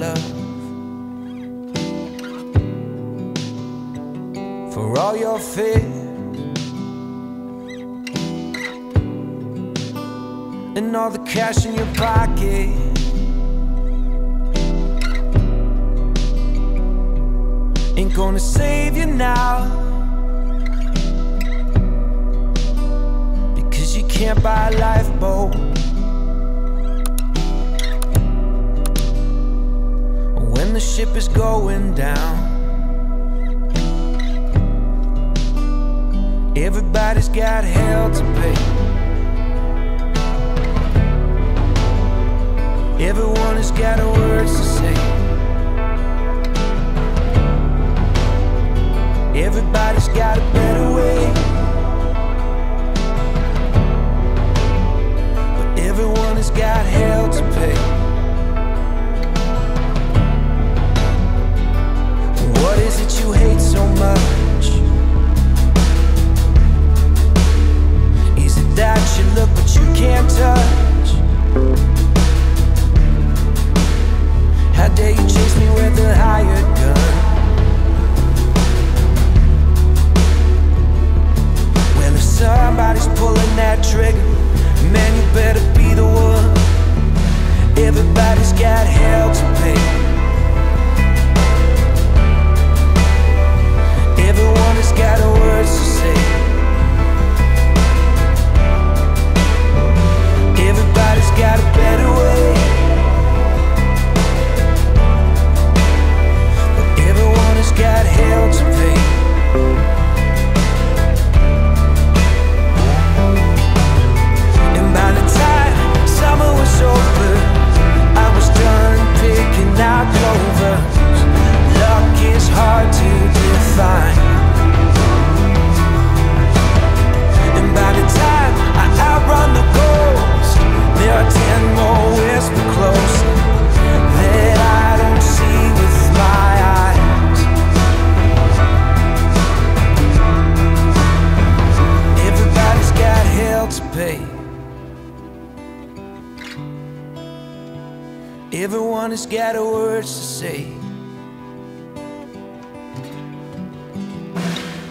love for all your fears. And all the cash in your pocket. Ain't gonna save you now. Because you can't buy a lifeboat. The ship is going down. Everybody's got hell to pay. Everyone has got words to say. Everybody's got a better way. But everyone has got hell to pay. Is it you hate so much? Is it that you look but you can't touch? How dare you chase me with a hired gun? Well, if somebody's pulling that trigger, man, you better be the one. Everybody's got hell to pay. Has got words to say. Everybody's got a better way. But everyone has got hell to pay. And by the time summer was over, I was done picking out clovers. Luck is hard to define. By time I outrun the there are ten more closer that I don't see with my eyes. Everybody's got hell to pay. Everyone has got a words to say.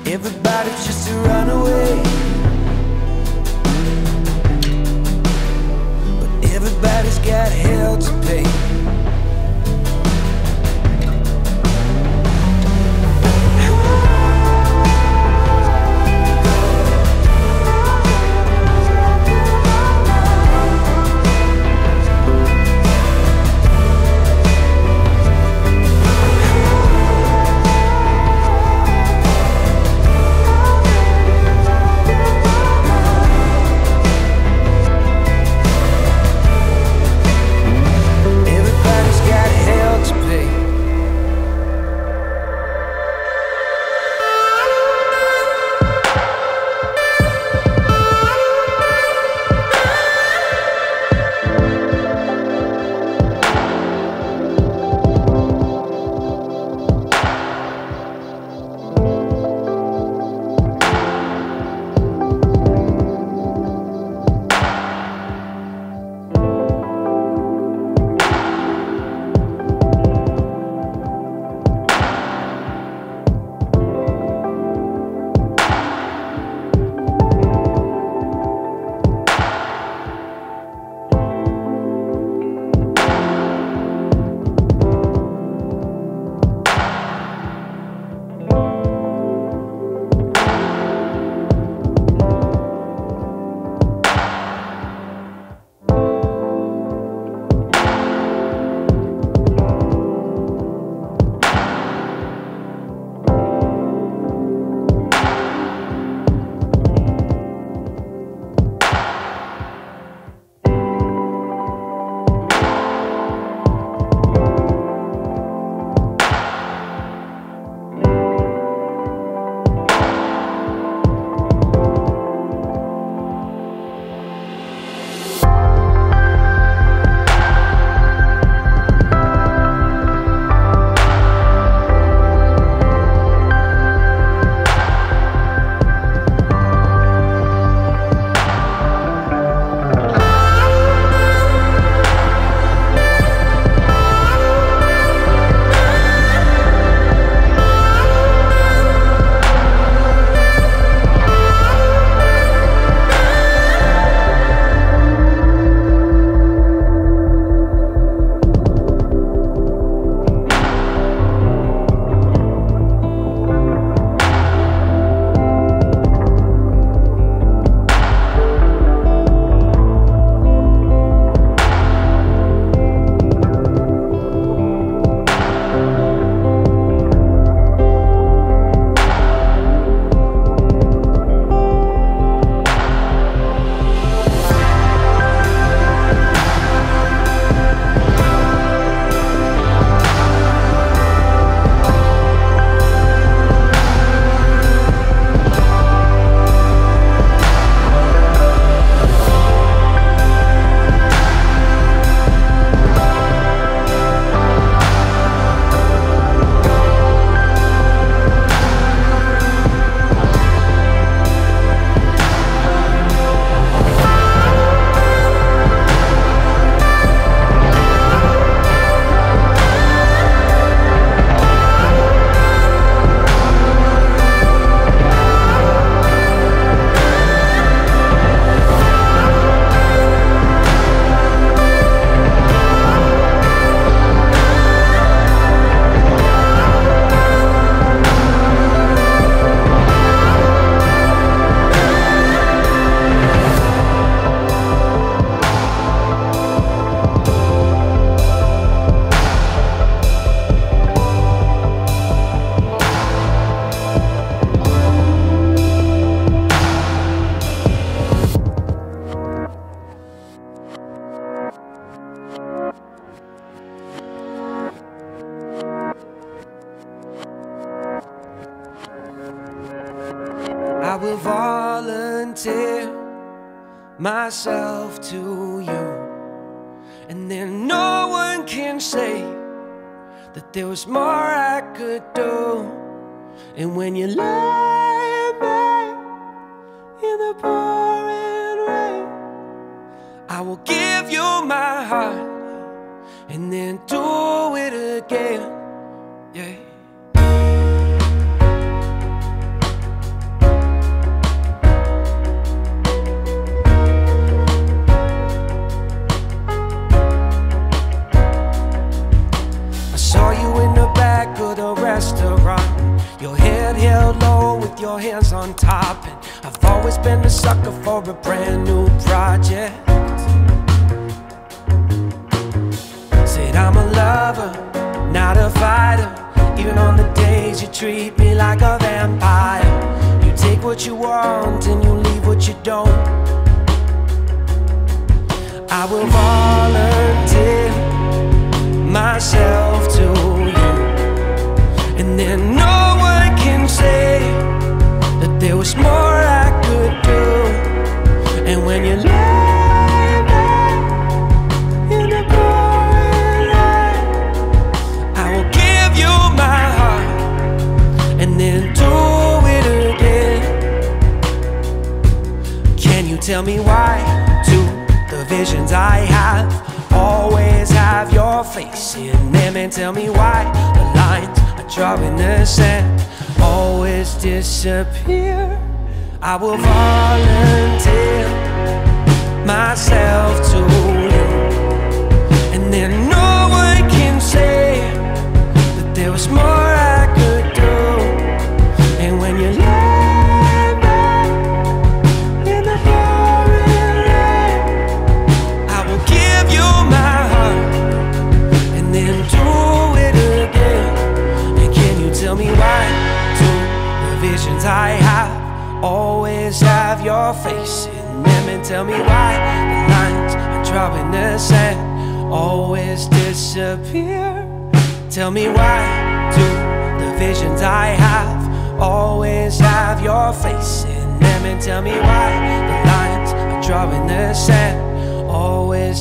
Everybody's just a got hell to pay.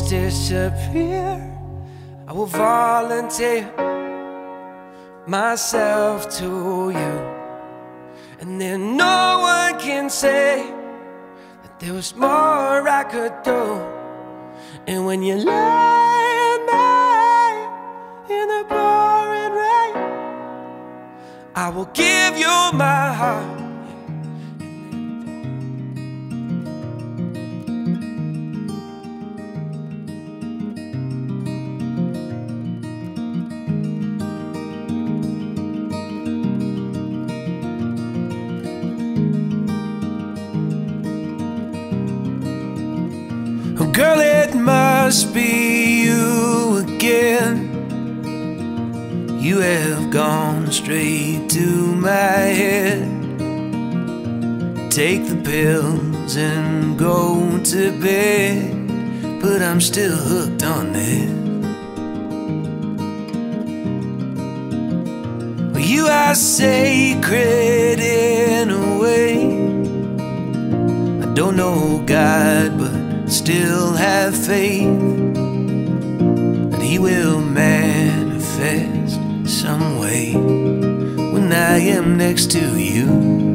disappear, I will volunteer myself to you. And then no one can say that there was more I could do. And when you lie in bed in the pouring rain, I will give you my heart. must be you again. You have gone straight to my head. Take the pills and go to bed. But I'm still hooked on it. You are sacred in a way. I don't know God, but. Still have faith that He will manifest some way when I am next to you.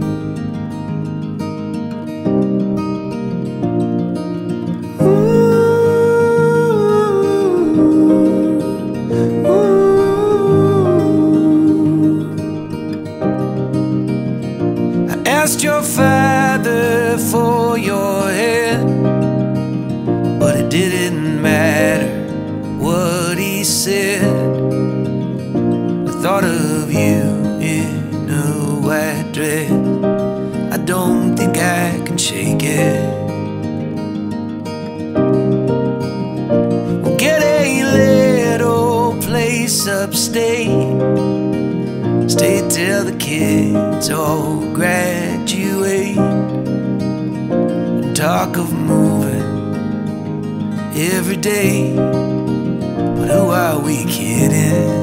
kids all graduate talk of moving every day. But who are we kidding?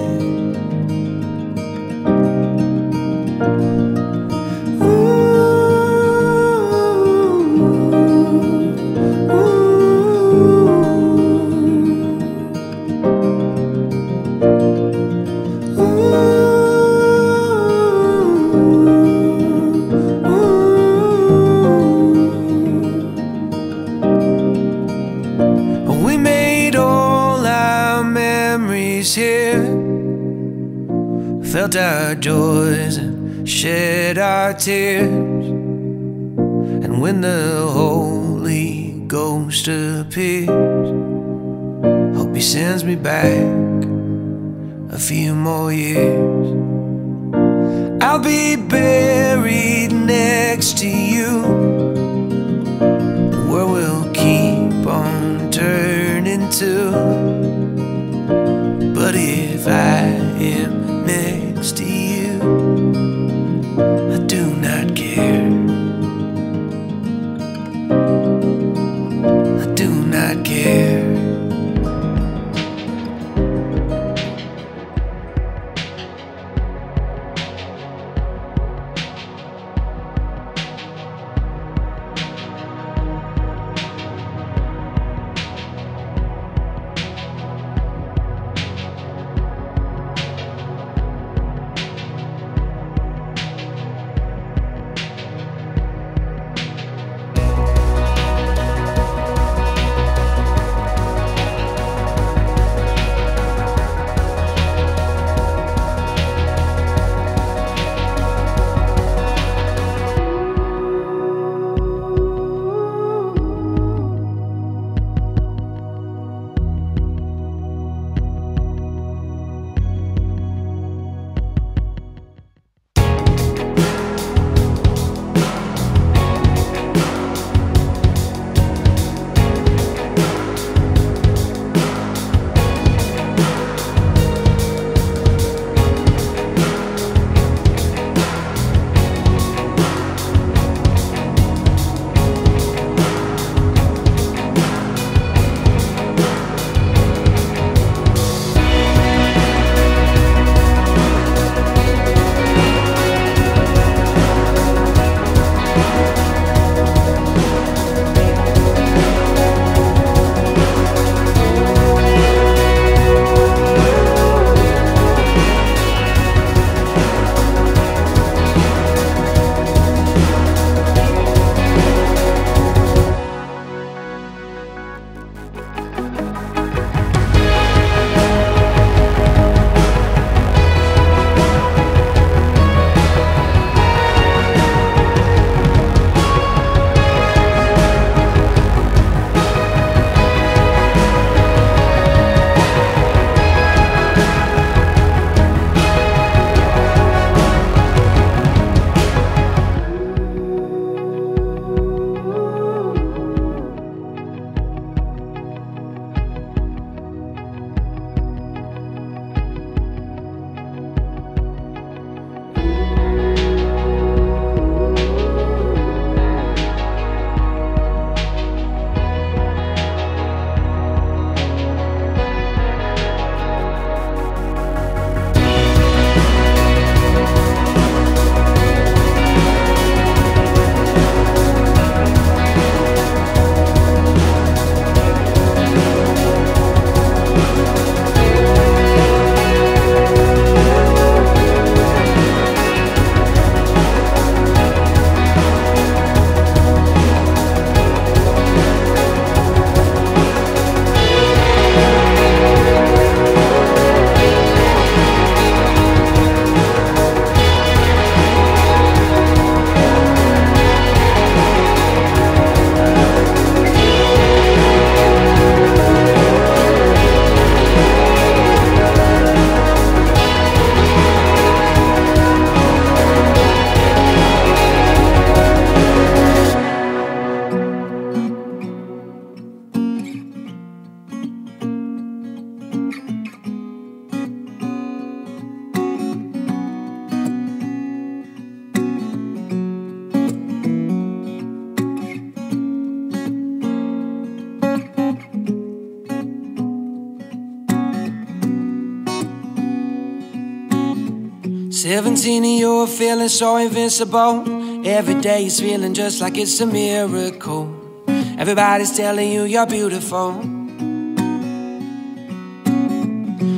And you're feeling so invincible. Every day is feeling just like it's a miracle. Everybody's telling you you're beautiful.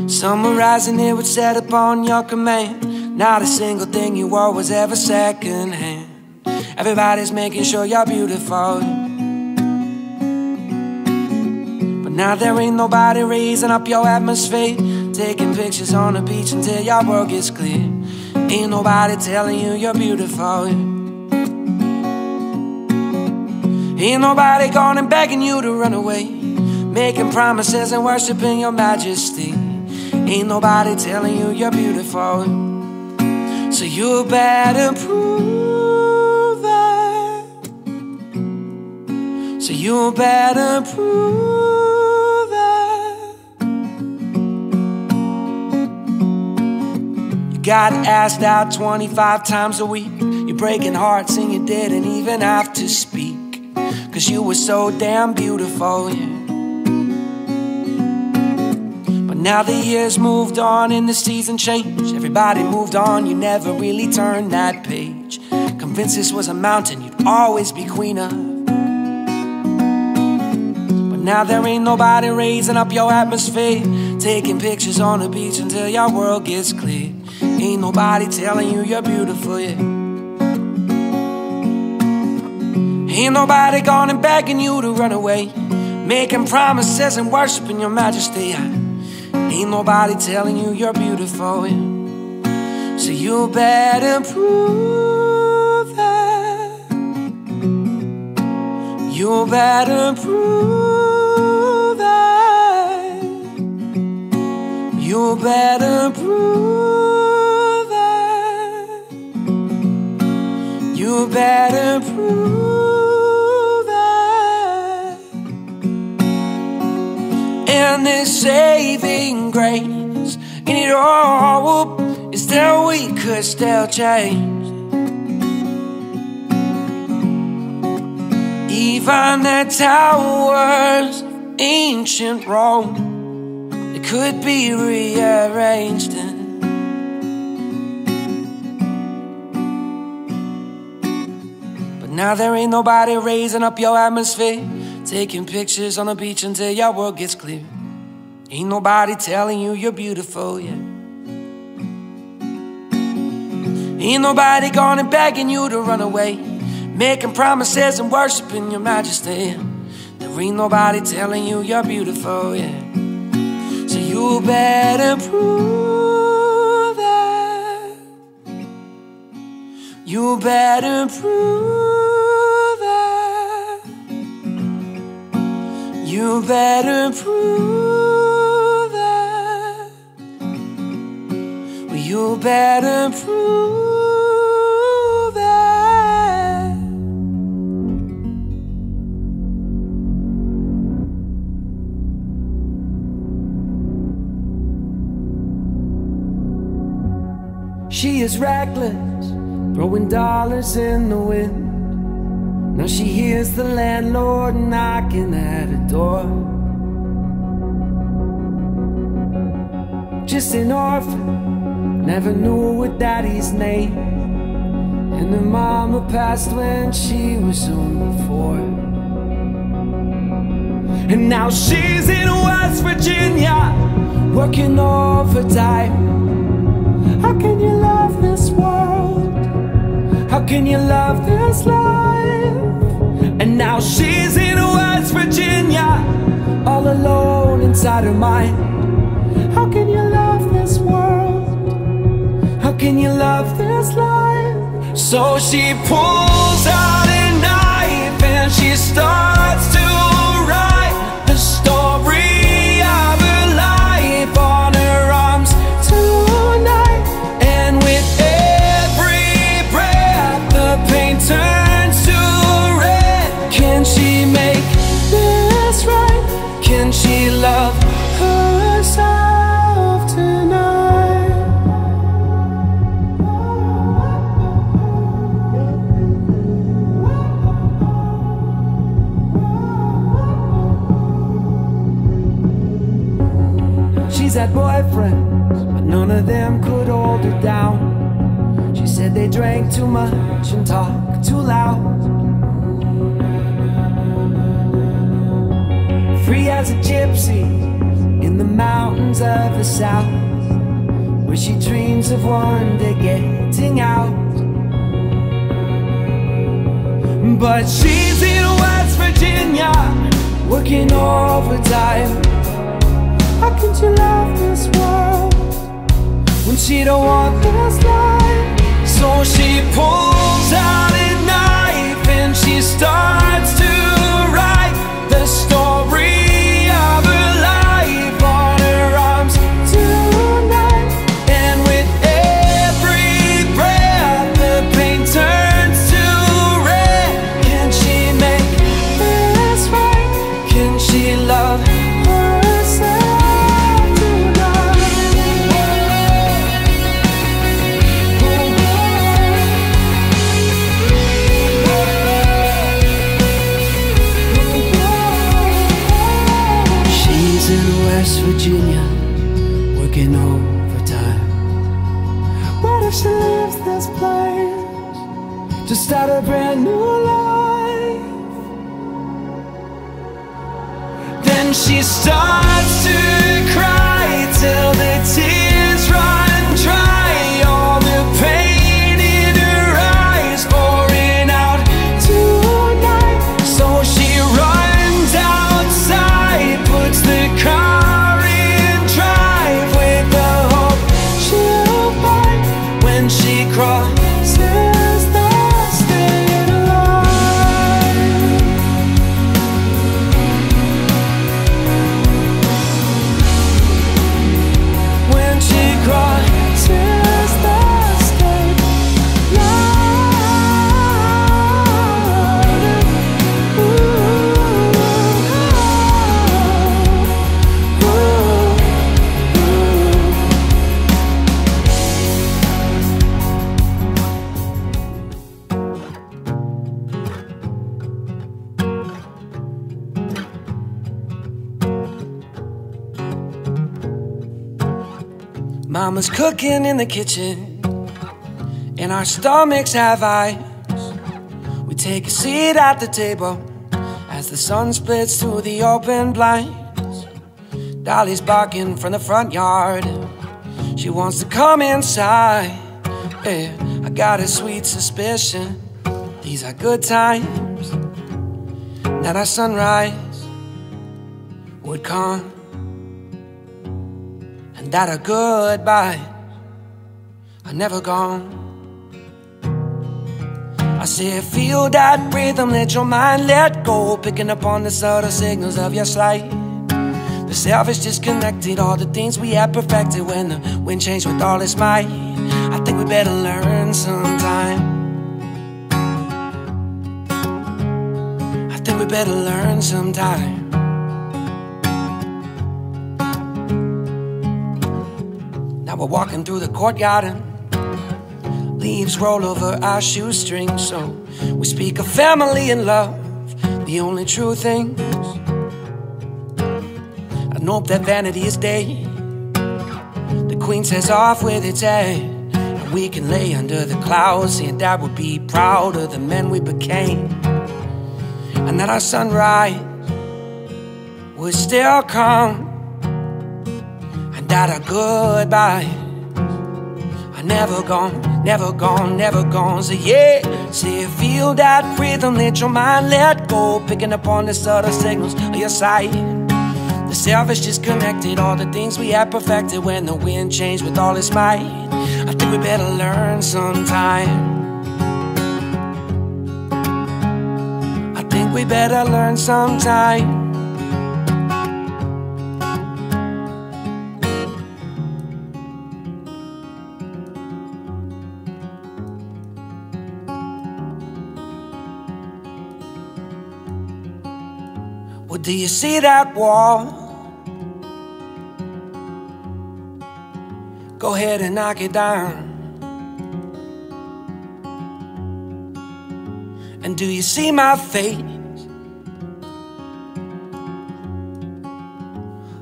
Summarizing it would set upon your command. Not a single thing you wore was ever secondhand. Everybody's making sure you're beautiful. But now there ain't nobody raising up your atmosphere. Taking pictures on the beach until your world gets clear. Ain't nobody telling you you're beautiful. Ain't nobody going and begging you to run away. Making promises and worshiping your majesty. Ain't nobody telling you you're beautiful. So you better prove it. So you better prove got asked out 25 times a week. You're breaking hearts and you didn't even have to speak. Cause you were so damn beautiful, yeah. But now the years moved on and the season changed. Everybody moved on, you never really turned that page. Convinced this was a mountain you'd always be queen of. But now there ain't nobody raising up your atmosphere. Taking pictures on the beach until your world gets clear. Ain't nobody telling you you're beautiful, yeah. Ain't nobody gone and begging you to run away. Making promises and worshiping your majesty. Ain't nobody telling you you're beautiful. Yeah. So you better prove that. You better prove that. You better prove You better prove. That. And this saving grace in it all is that we could still change. Even the towers ancient Rome, they could be rearranged. Now there ain't nobody raising up your atmosphere, taking pictures on the beach until your world gets clear. Ain't nobody telling you you're beautiful yeah. Ain't nobody going and begging you to run away, making promises and worshiping your majesty. There ain't nobody telling you you're beautiful yeah. So you better prove You better prove that. You better prove. That you better prove it. She is reckless, throwing dollars in the wind. Now she hears the landlord knocking at her door. Just an orphan Never knew her daddy's name And her mama passed when she was only four And now she's in West Virginia Working overtime How can you love this world? How can you love this life? And now she's in West Virginia All alone inside her mind How can you love this world? How can you love this life? So she pulls out a knife and she starts to write the story she love herself? Tonight? She's had boyfriends, but none of them could hold her down. She said they drank too much and talked too loud. Mountains of the south, where she dreams of one day getting out. But she's in West Virginia, working overtime. How could you love this world? When she don't want this life So she pulls out a knife and she starts to write the story Then Mama's cooking in the kitchen, and our stomachs have eyes. We take a seat at the table as the sun splits through the open blinds. Dolly's barking from the front yard. She wants to come inside. Yeah, I got a sweet suspicion. These are good times. That our sunrise would come that our goodbye are never gone. I say, feel that rhythm, let your mind let go, picking up on the subtle signals of your slide. The self is disconnected, all the things we had perfected when the wind changed with all its might. I think we better learn sometime. I think we better learn sometime. We're walking through the courtyard and leaves roll over our shoestrings. So we speak of family and love, the only true things. I know that vanity is dead. The queen says off with its head. And we can lay under the clouds, and that we'll be proud of the men we became. And that our sunrise would still come that our goodbye are never gone, never gone, never gone. So yeah, say feel that rhythm, let your mind let go, picking up on the subtle signals of your sight. The self is disconnected, all the things we had perfected when the wind changed with all its might. I think we better learn sometime. I think we better learn sometime. Do you see that wall? Go ahead and knock it down. And do you see my face?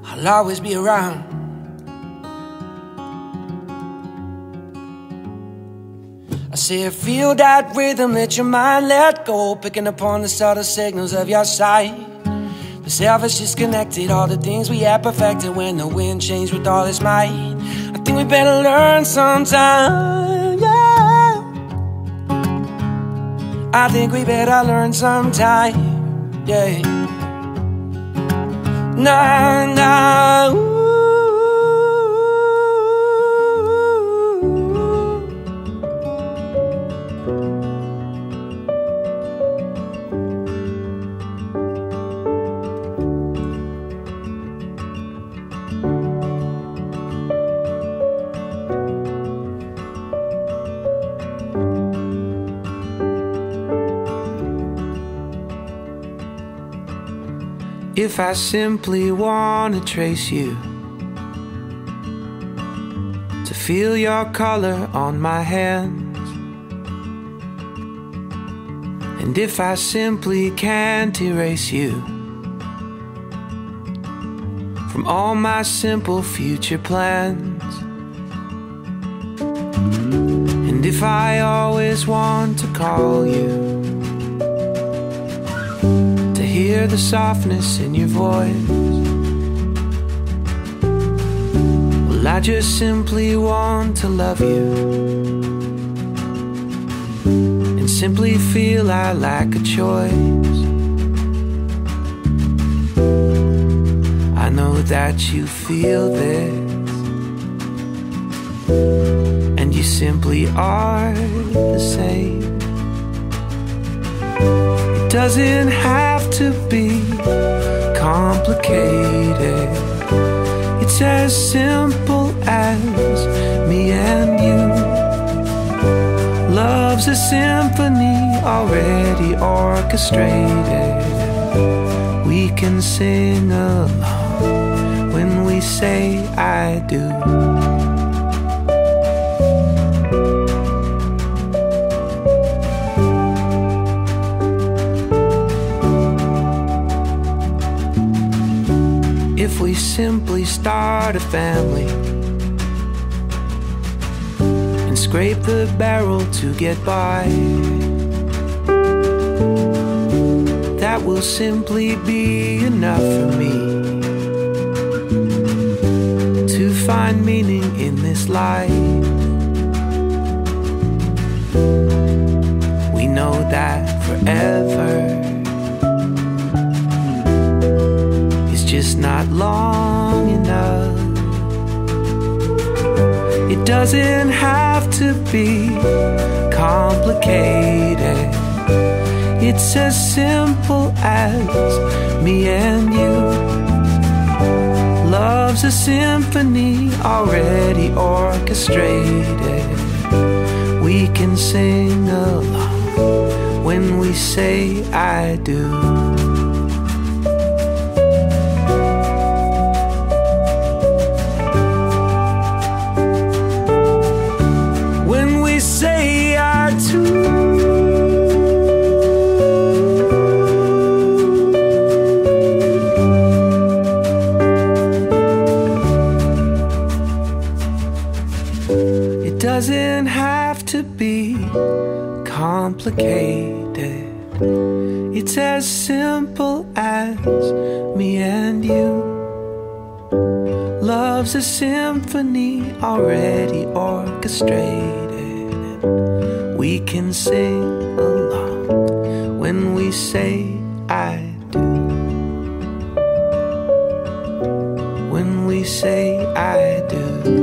I'll always be around. I say, feel that rhythm, let your mind let go, picking up on the subtle signals of your sight. The self is disconnected, all the things we had perfected when the wind changed with all its might. I think we better learn sometime, yeah. I think we better learn sometime, yeah. Nah, nah, ooh, if I simply want to trace you, to feel your color on my hands, and if I simply can't erase you. From all my simple future plans. And if I always want to call you hear the softness in your voice. Well, I just simply want to love you and simply feel I lack a choice. I know that you feel this, and you simply are the same. It doesn't have to be complicated. It's as simple as me and you. Love's a symphony already orchestrated. We can sing along when we say I do. We simply start a family and scrape the barrel to get by. That will simply be enough for me to find meaning in this life. We know that forever just not long enough. It doesn't have to be complicated. It's as simple as me and you. Love's a symphony already orchestrated. We can sing along when we say I do. We can sing along when we say I do. When we say I do.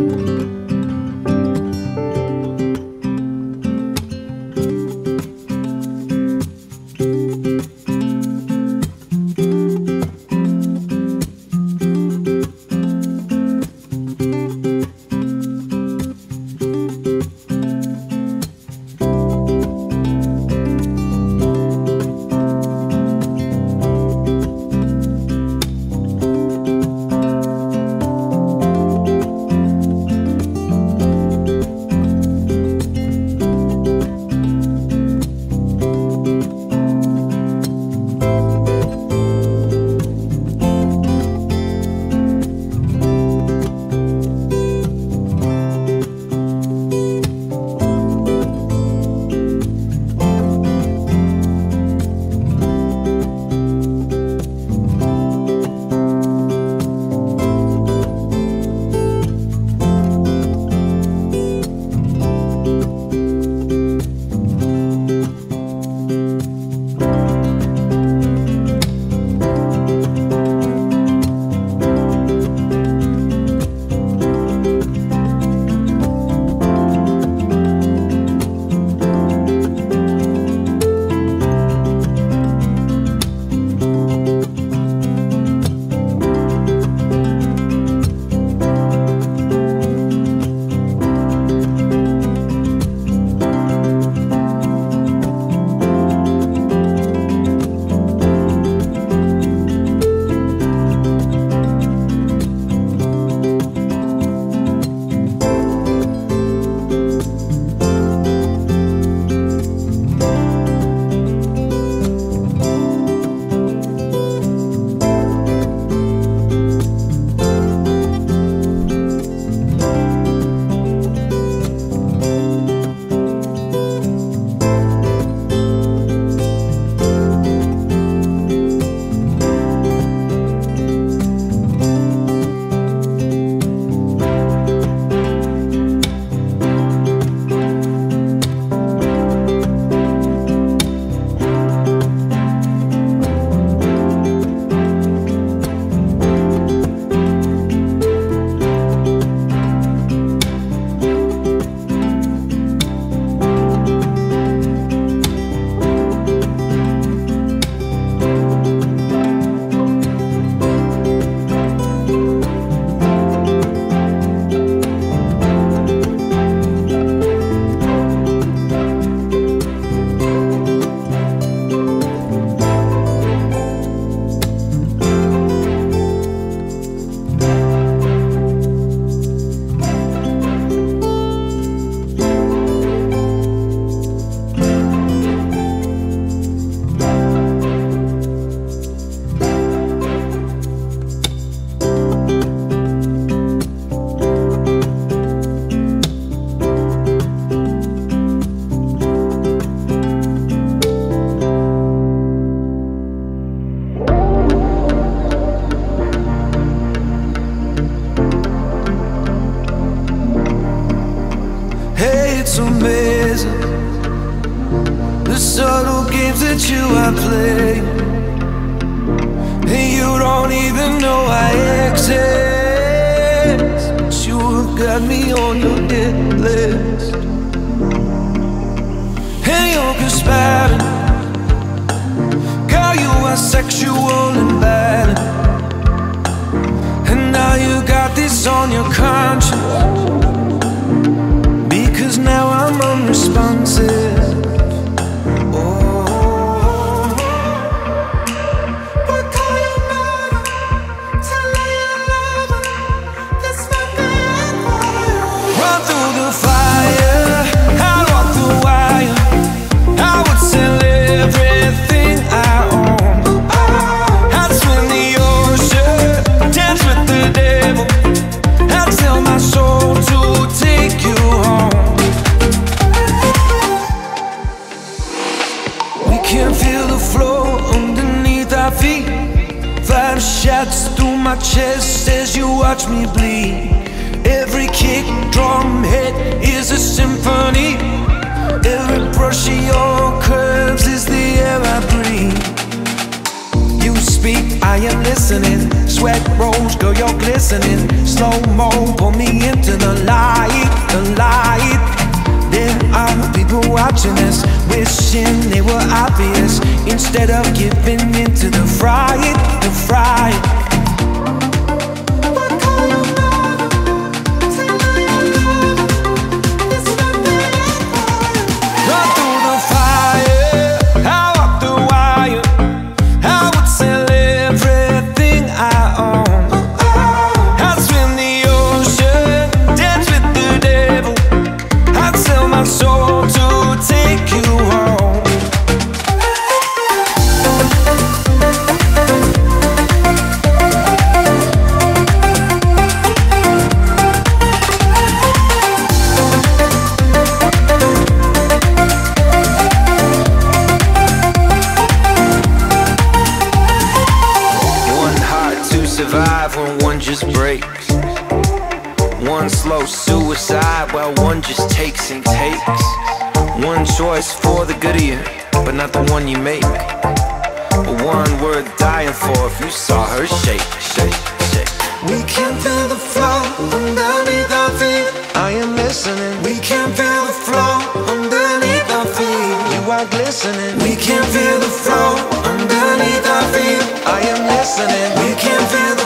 are glistening. We can feel the flow underneath our feet. I am listening. We can feel.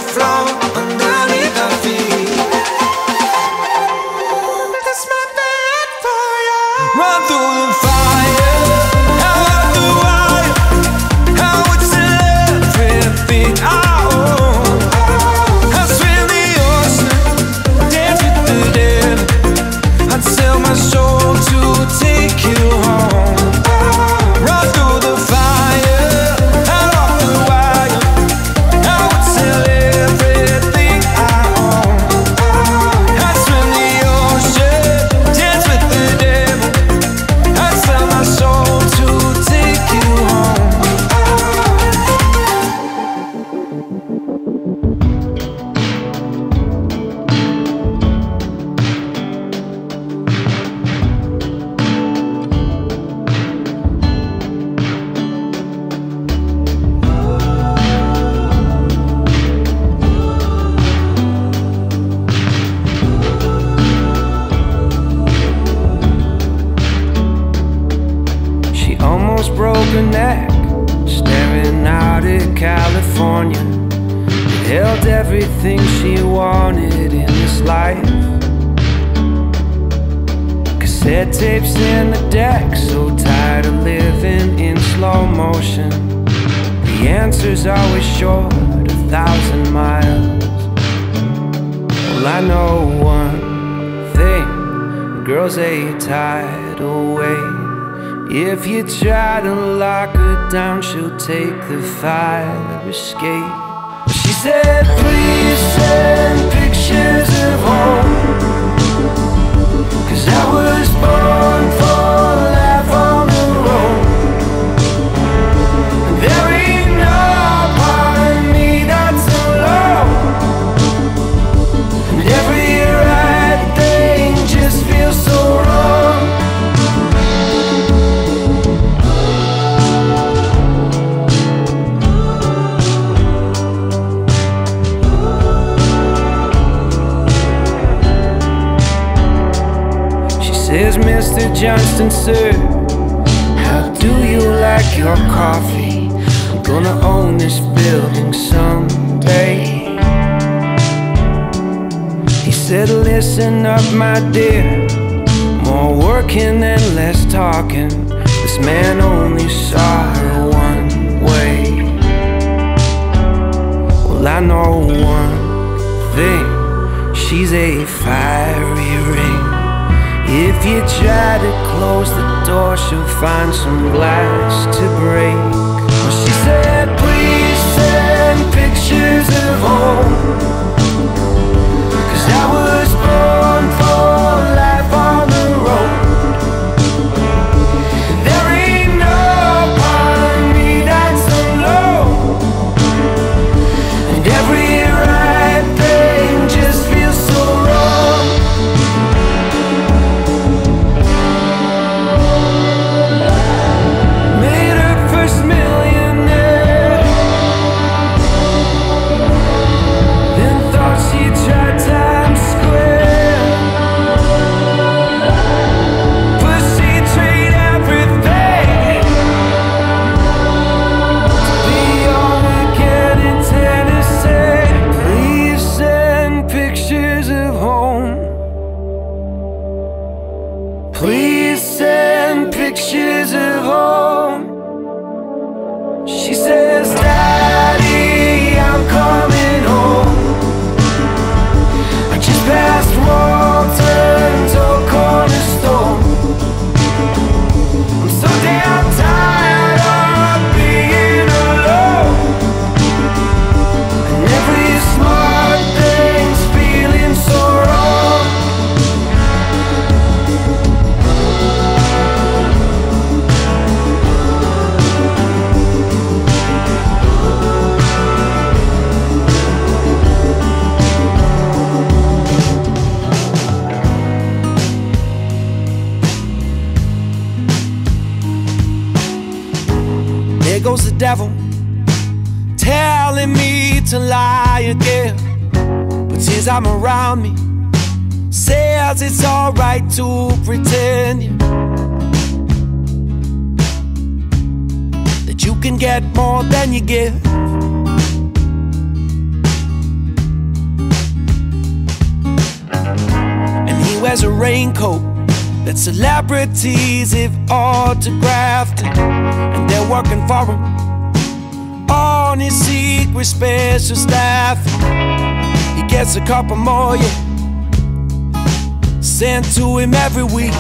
couple more, yeah. Send to him every week.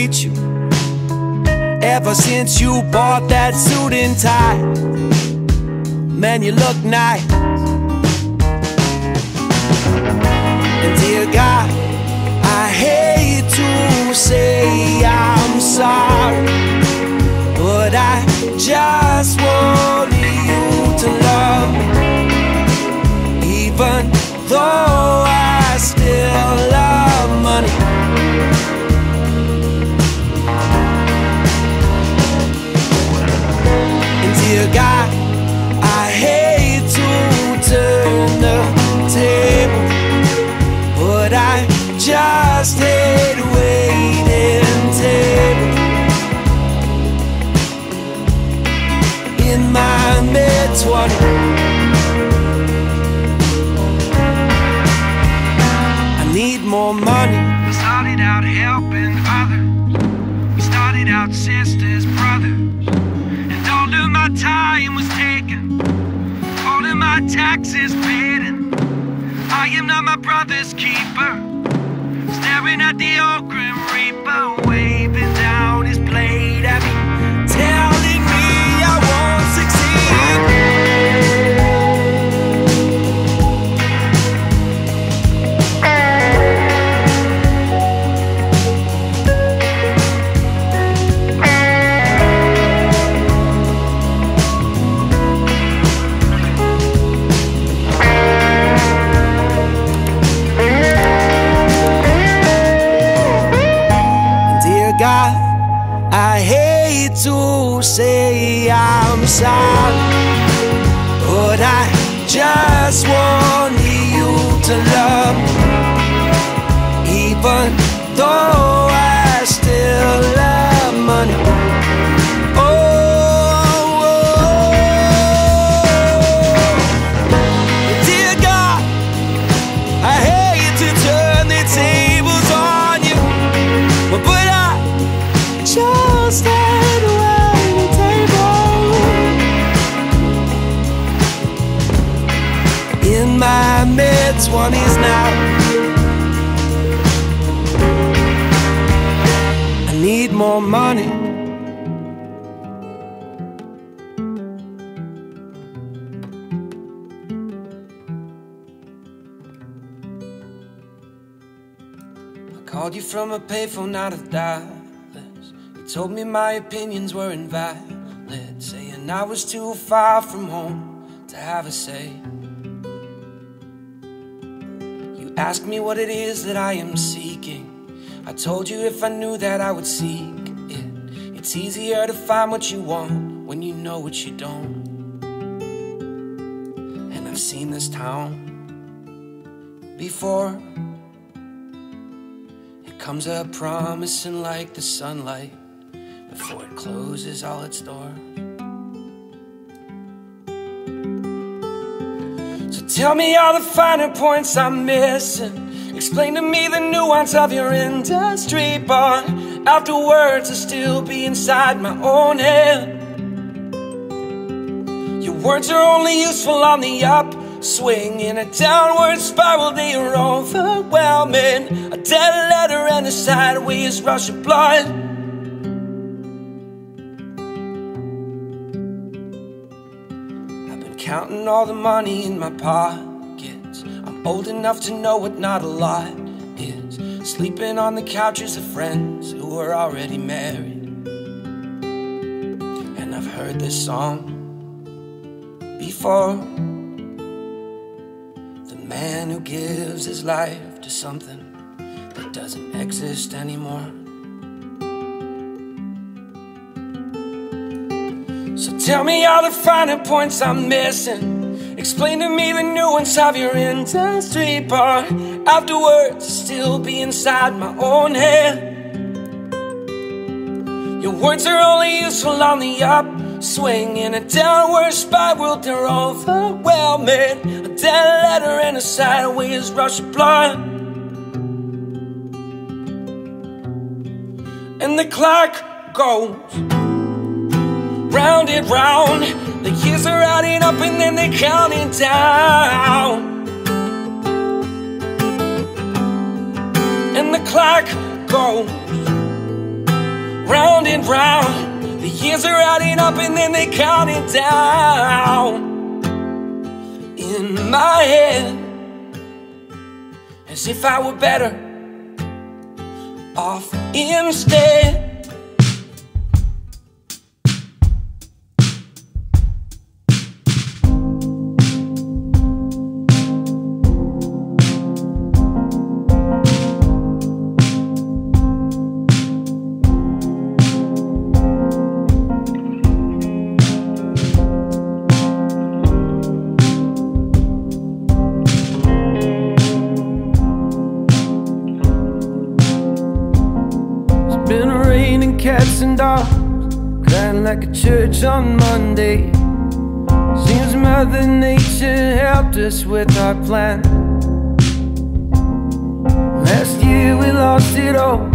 treat you. Ever since you bought that suit and tie Man, you look nice. Twenties now. I need more money. I called you from a payphone out of Dallas. You told me my opinions were invalid, saying I was too far from home to have a say. Asked me what it is that I am seeking. I told you if I knew that I would seek it. It's easier to find what you want when you know what you don't. And I've seen this town before. It comes up promising like the sunlight before it closes all its doors. Tell me all the finer points I'm missing. Explain to me the nuance of your industry, but afterwards I still be inside my own head. Your words are only useful on the upswing. In a downward spiral, they are overwhelming. A dead letter and a sideways rush of blood. Counting all the money in my pockets. I'm old enough to know what not a lot is. Sleeping on the couches of friends who are already married. And I've heard this song before. The man who gives his life to something that doesn't exist anymore. So tell me all the finer points I'm missing. Explain to me the nuance of your industry part. Afterwards, I still be inside my own head. Your words are only useful on the upswing. In a downward spiral, they're overwhelming. A dead letter and a sideways rush of blood. And the clock goes round and round. The years are adding up and then they're counting down. And the clock goes round and round. The years are adding up and then they're counting down. In my head, as if I were better off instead. Crying like a church on Monday. Seems Mother Nature helped us with our plan. Last year we lost it all,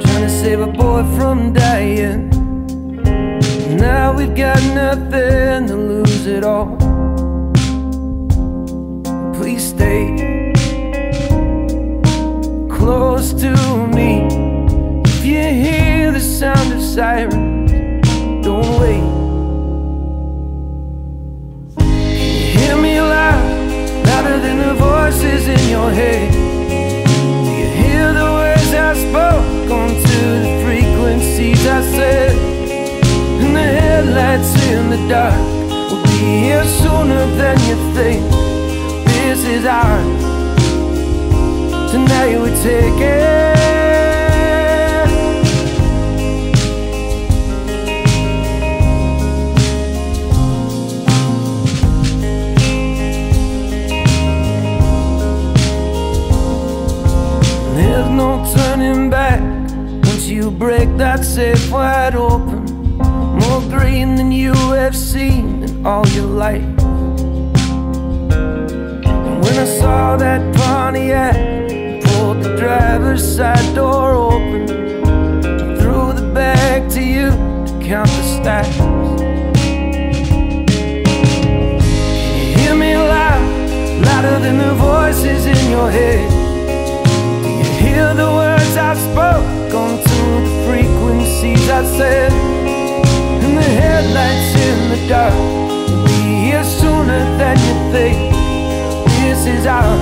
trying to save a boy from dying. Now we've got nothing to lose at all. Please stay close to me. If you hear the sound of sirens, don't wait. You hear me loud, louder than the voices in your head? Do you hear the words I spoke onto the frequencies I said? And the headlights in the dark will be here sooner than you think. This is ours. Tonight we take it. All your life. And when I saw that Pontiac, pulled the driver's side door open, threw the bag to you to count the stacks. You hear me loud, louder than the voices in your head. Do you hear the words I spoke onto the frequencies I said? And the headlights in the dark than you think. This is our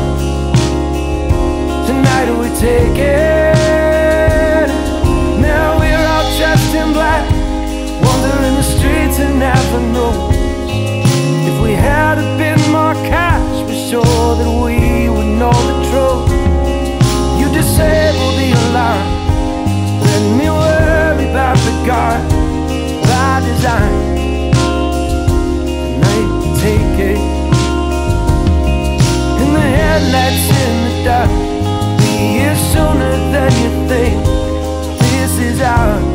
tonight we take it. Now we're all dressed in black, wandering the streets and never know. If we had a bit more cash, we're sure that we would know the truth. You disable the alarm, let me worry about the guard by design. Tonight we take it. Headlights in the dark be here sooner than you think. This is ours.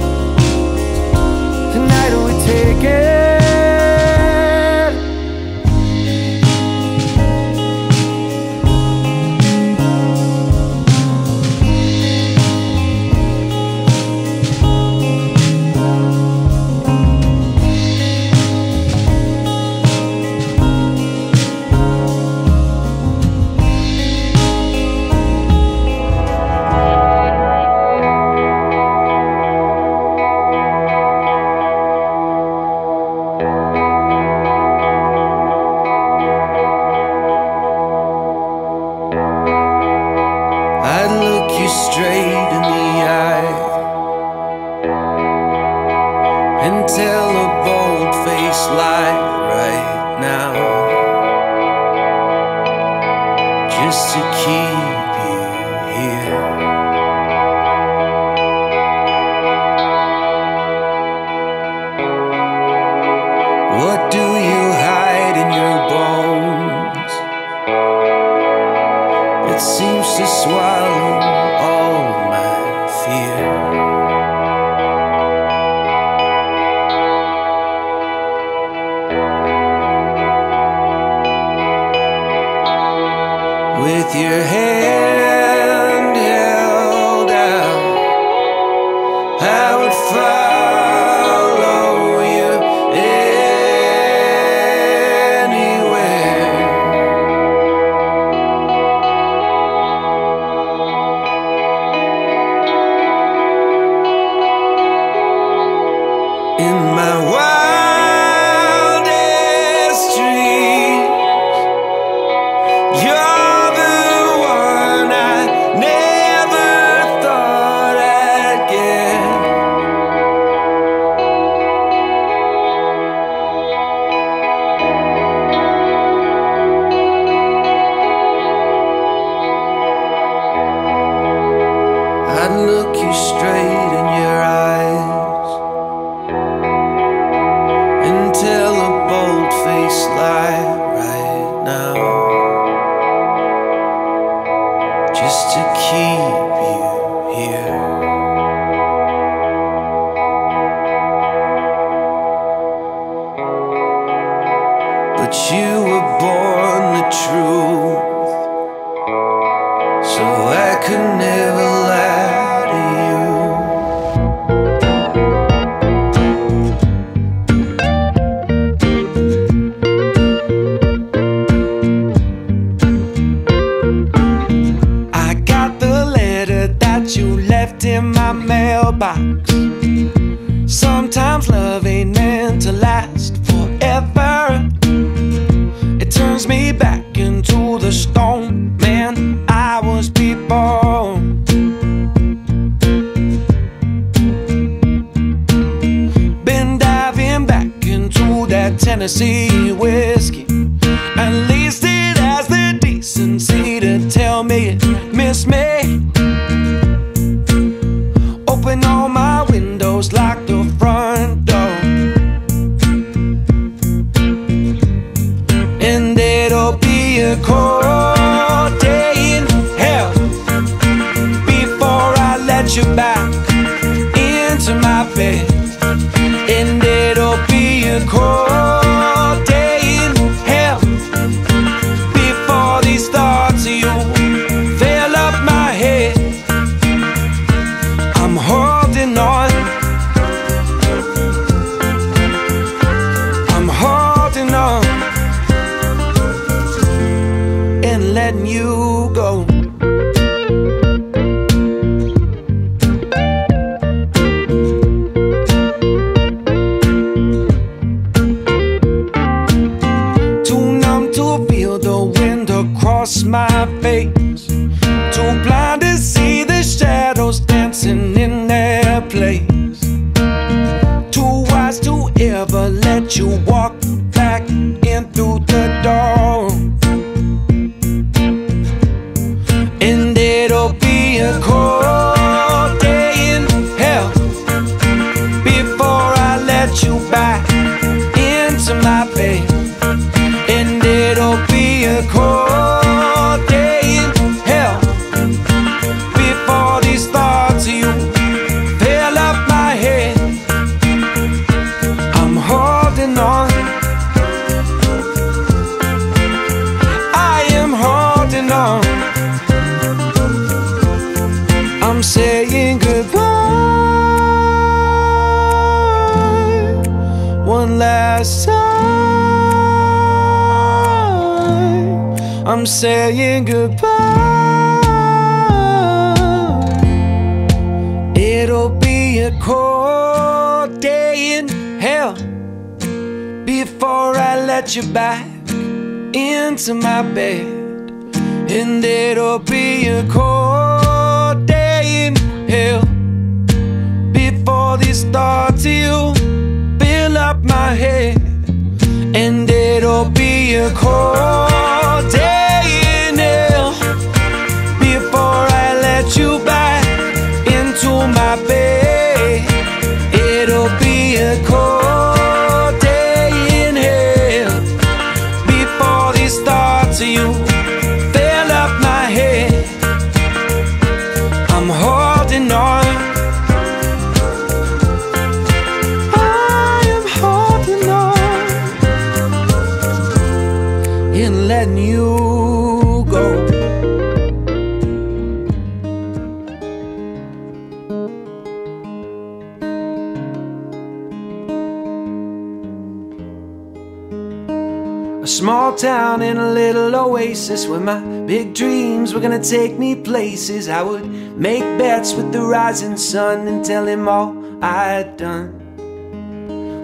Were gonna take me places. I would make bets with the rising sun and tell him all I'd done.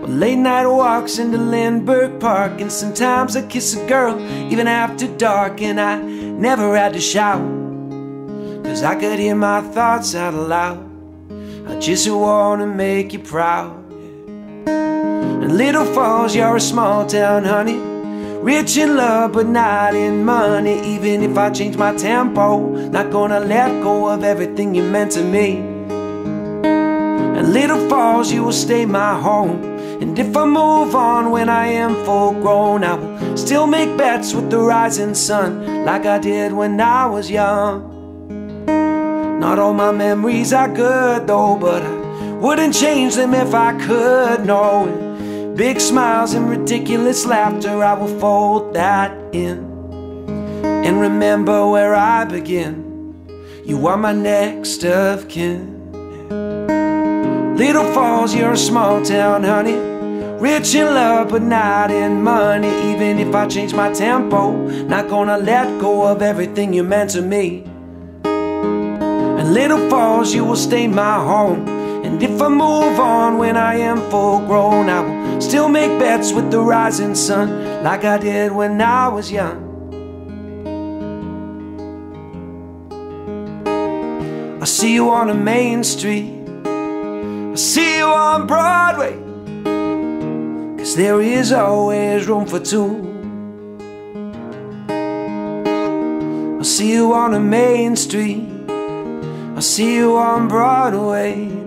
Well, late night walks into Lindbergh Park, and sometimes I kiss a girl even after dark, and I never had to shout. Cause I could hear my thoughts out loud. I just wanna make you proud. And Little Falls, you're a small town, honey. Rich in love, but not in money. Even if I change my tempo, not gonna let go of everything you meant to me. And Little Falls, you will stay my home. And if I move on when I am full grown, I will still make bets with the rising sun, like I did when I was young. Not all my memories are good though, but I wouldn't change them if I could. No, big smiles and ridiculous laughter, I will fold that in and remember where I begin. You are my next of kin. Little Falls, you're a small town, honey. Rich in love, but not in money. Even if I change my tempo, not gonna let go of everything you meant to me. And Little Falls, you will stay my home. And if I move on when I am full grown, I will still make bets with the rising sun, like I did when I was young. I see you on a main street. I see you on Broadway. Cause there is always room for two. I see you on a main street. I see you on Broadway.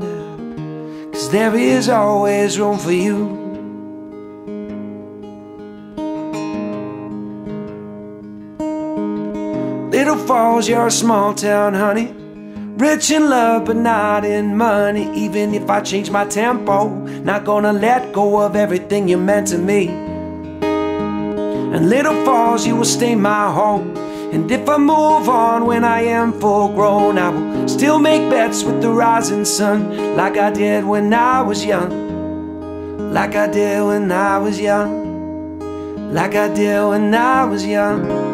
There is always room for you. Little Falls, you're a small town, honey. Rich in love, but not in money. Even if I change my tempo, not gonna let go of everything you meant to me. And little falls, you will stay my home. And if I move on when I am full grown, I will still make bets with the rising sun, like I did when I was young. Like I did when I was young. Like I did when I was young.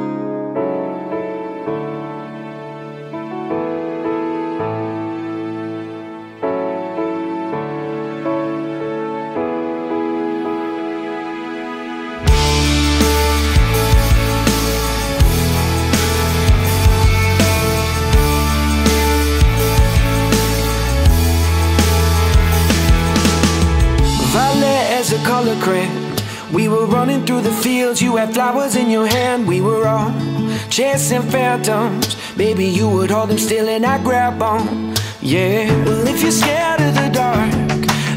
Fields, you had flowers in your hand. We were all chasing phantoms. Baby, you would hold them still and I grab on. Yeah, well, if you're scared of the dark,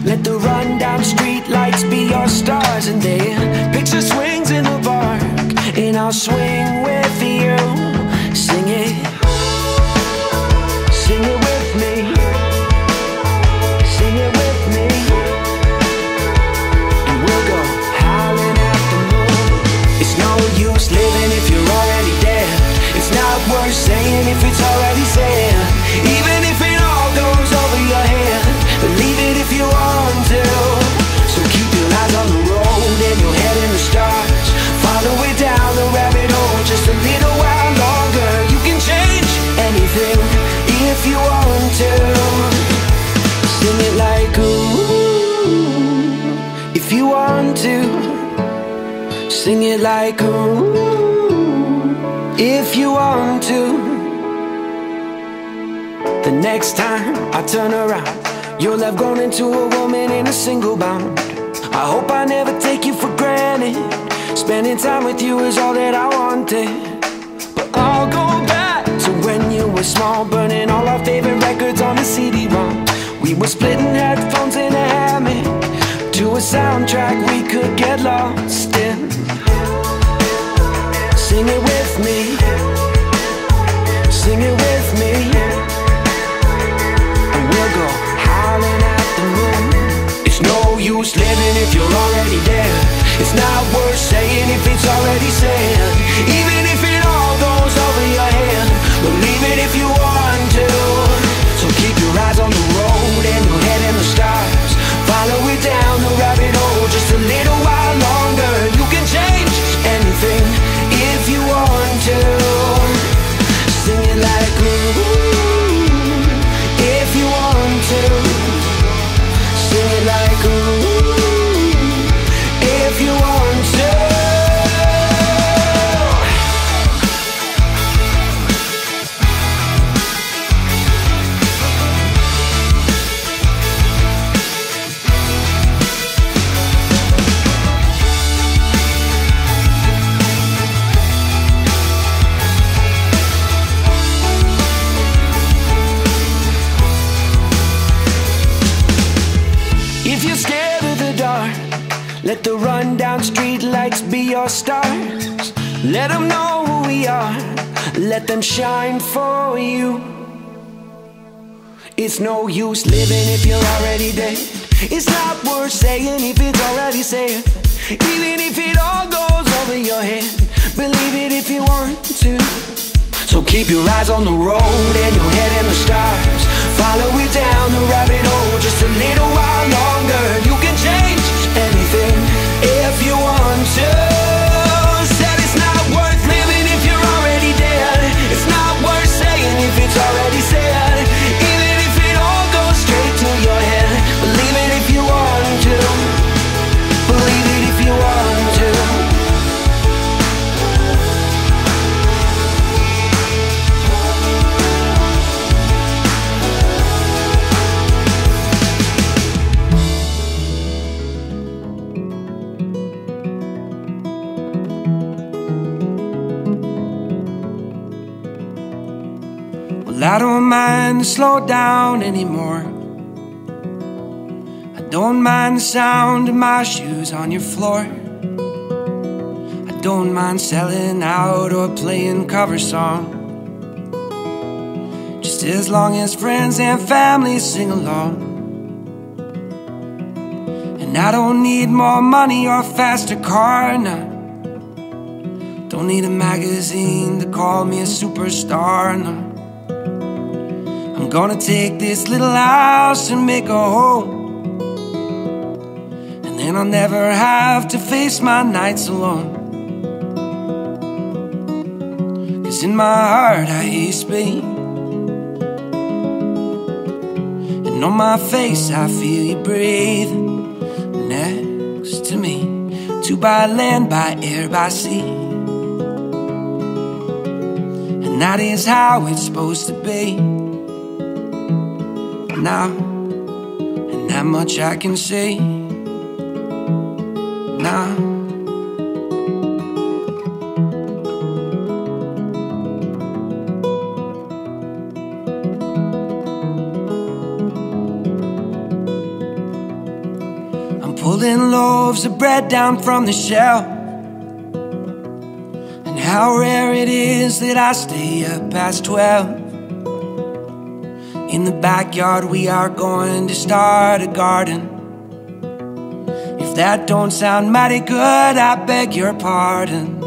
let the rundown street lights be your stars. And then picture swings in the park, and I'll swing with you. Sing it, if it's already said Even if it all goes over your head Believe it if you want to. So keep your eyes on the road and your head in the stars. Follow it down the rabbit hole just a little while longer. You can change anything if you want to. Sing it like ooh If you want to. Sing it like ooh if you want to. The next time I turn around, you'll have grown into a woman in a single bound. I hope I never take you for granted. Spending time with you is all that I wanted. But I'll go back to when you were small, burning all our favorite records on a CD-ROM. We were splitting headphones in a hammock to a soundtrack we could get lost in. Sing it with me Sing it use living if you're already dead. It's not worth saying if it's already said. Even if it all goes over your head. Believe it if you your stars. Let them know who we are. Let them shine for you. It's no use living if you're already dead. It's not worth saying if it's already said. Even if it all goes over your head. Believe it if you want to. So keep your eyes on the road and your head in the stars. Follow it down the rabbit hole just a little while longer. You can change anything if you want to. I don't mind to slow down anymore. I don't mind the sound of my shoes on your floor. I don't mind selling out or playing cover song. Just as long as friends and family sing along. And I don't need more money or faster car now. Don't need a magazine to call me a superstar now. I'm gonna take this little house and make a home. And then I'll never have to face my nights alone. Cause in my heart I hear you speak. And on my face I feel you breathe next to me. To by land, by air, by sea. And that is how it's supposed to be. Now, and that much I can say. Now. I'm pulling loaves of bread down from the shelf. And how rare it is that I stay up past 12. In the backyard, we are going to start a garden. If that don't sound mighty good, I beg your pardon.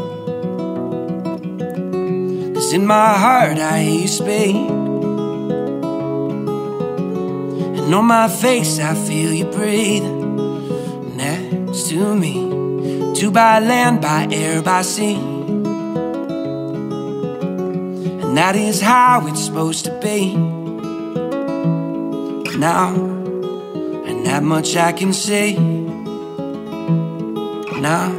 Cause in my heart, I hear you speak. And on my face, I feel you breathe next to me. To by land, by air, by sea. And that is how it's supposed to be now, and that much I can say now.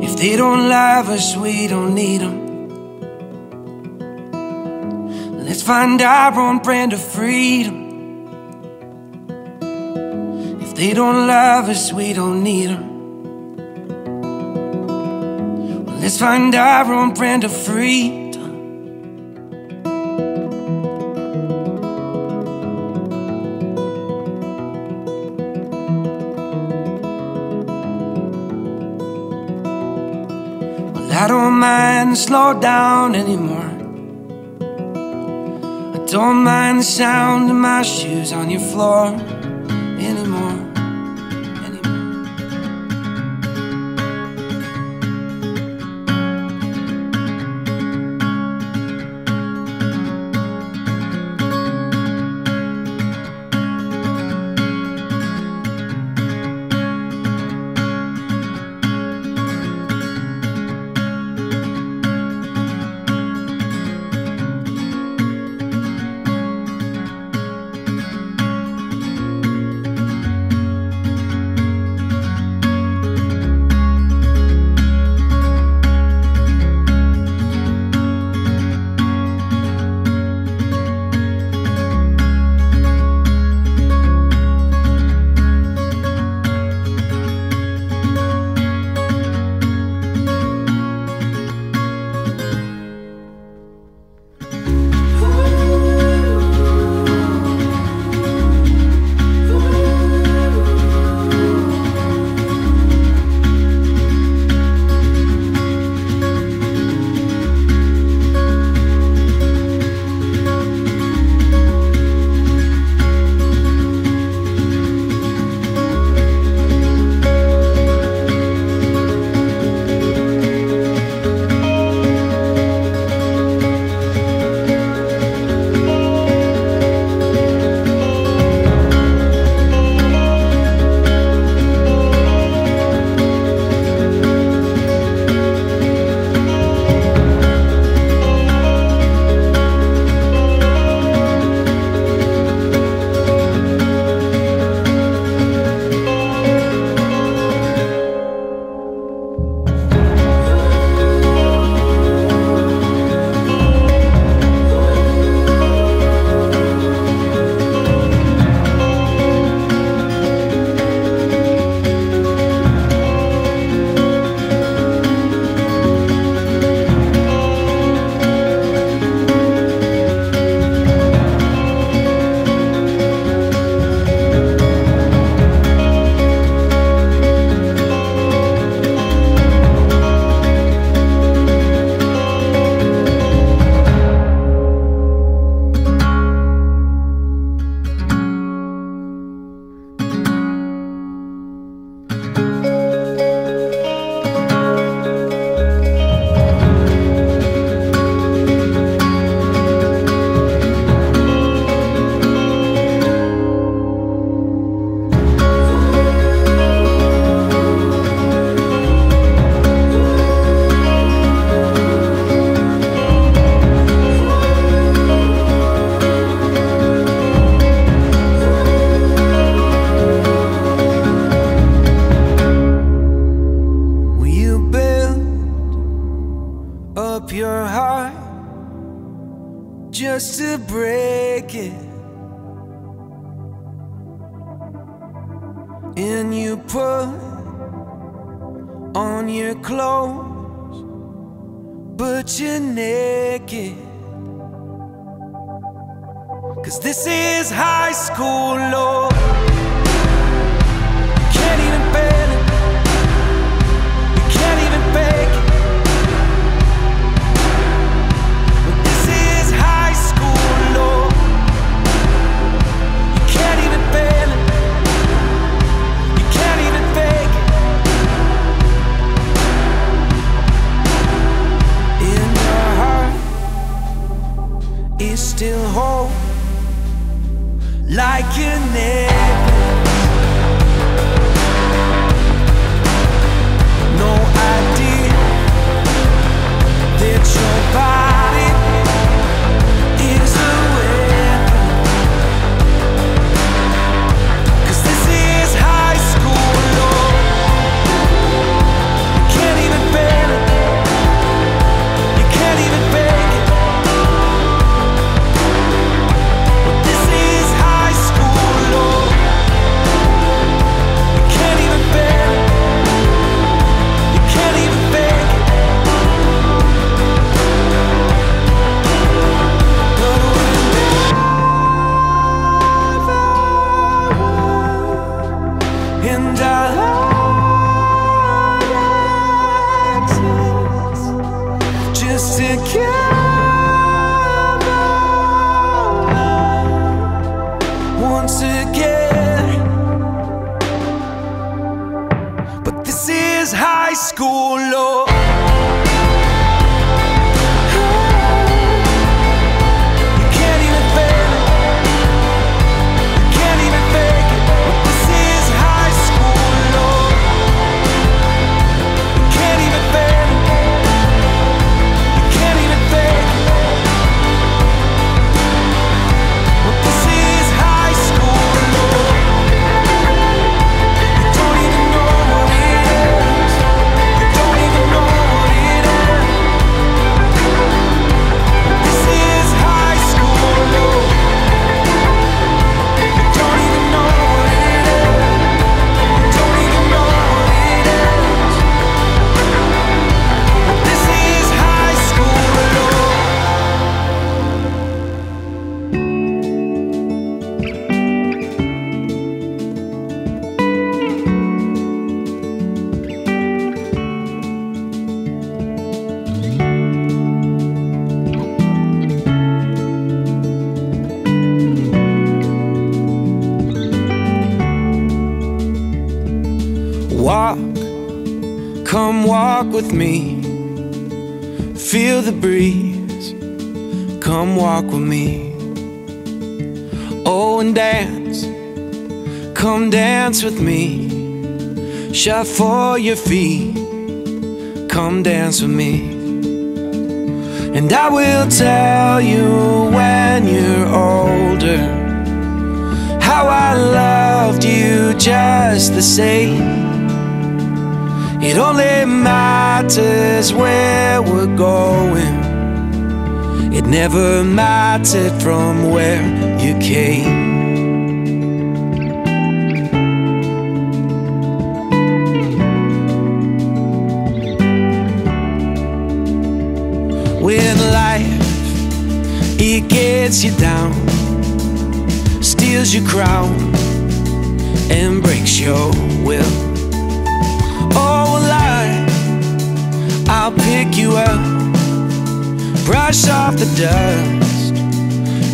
If they don't love us, we don't need them. Let's find our own brand of freedom. If they don't love us, we don't need them. Let's find our own brand of freedom. Slow down anymore. I don't mind the sound of my shoes on your floor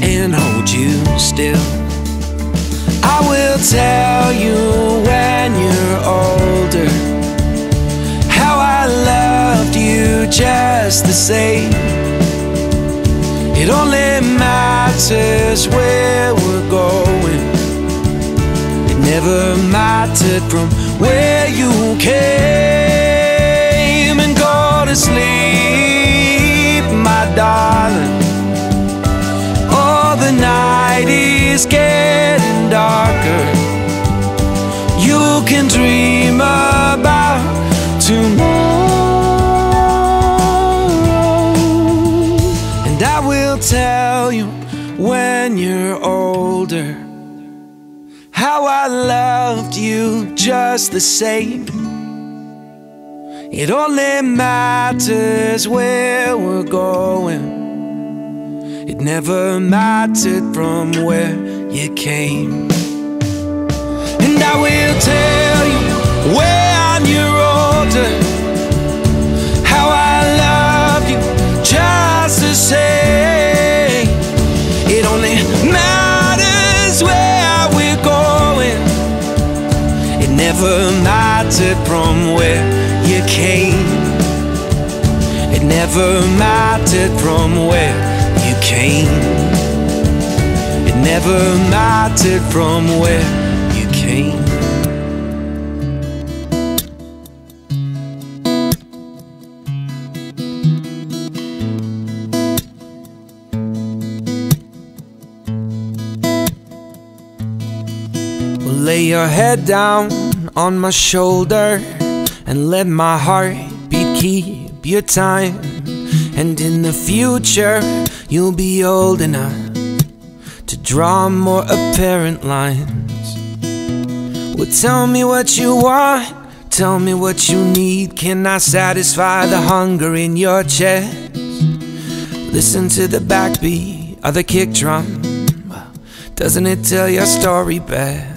and hold you still. I will tell you when you're older how I loved you just the same. It only matters where we're going, it never mattered from where you came and go to sleep, my darling the night is getting darker. You can dream about tomorrow. And I will tell you when you're older How I loved you just the same. It only matters where we're going. Never mattered from where you came. And I will tell you when you're older how I love you just the same. It only matters where we're going. It never mattered from where you came. It never mattered from where came. It never mattered from where you came. Well, lay your head down on my shoulder and let my heart heartbeat keep your time. And in the future, you'll be old enough to draw more apparent lines. Well, tell me what you want, tell me what you need. Can I satisfy the hunger in your chest? Listen to the backbeat of the kick drum. Doesn't it tell your story best?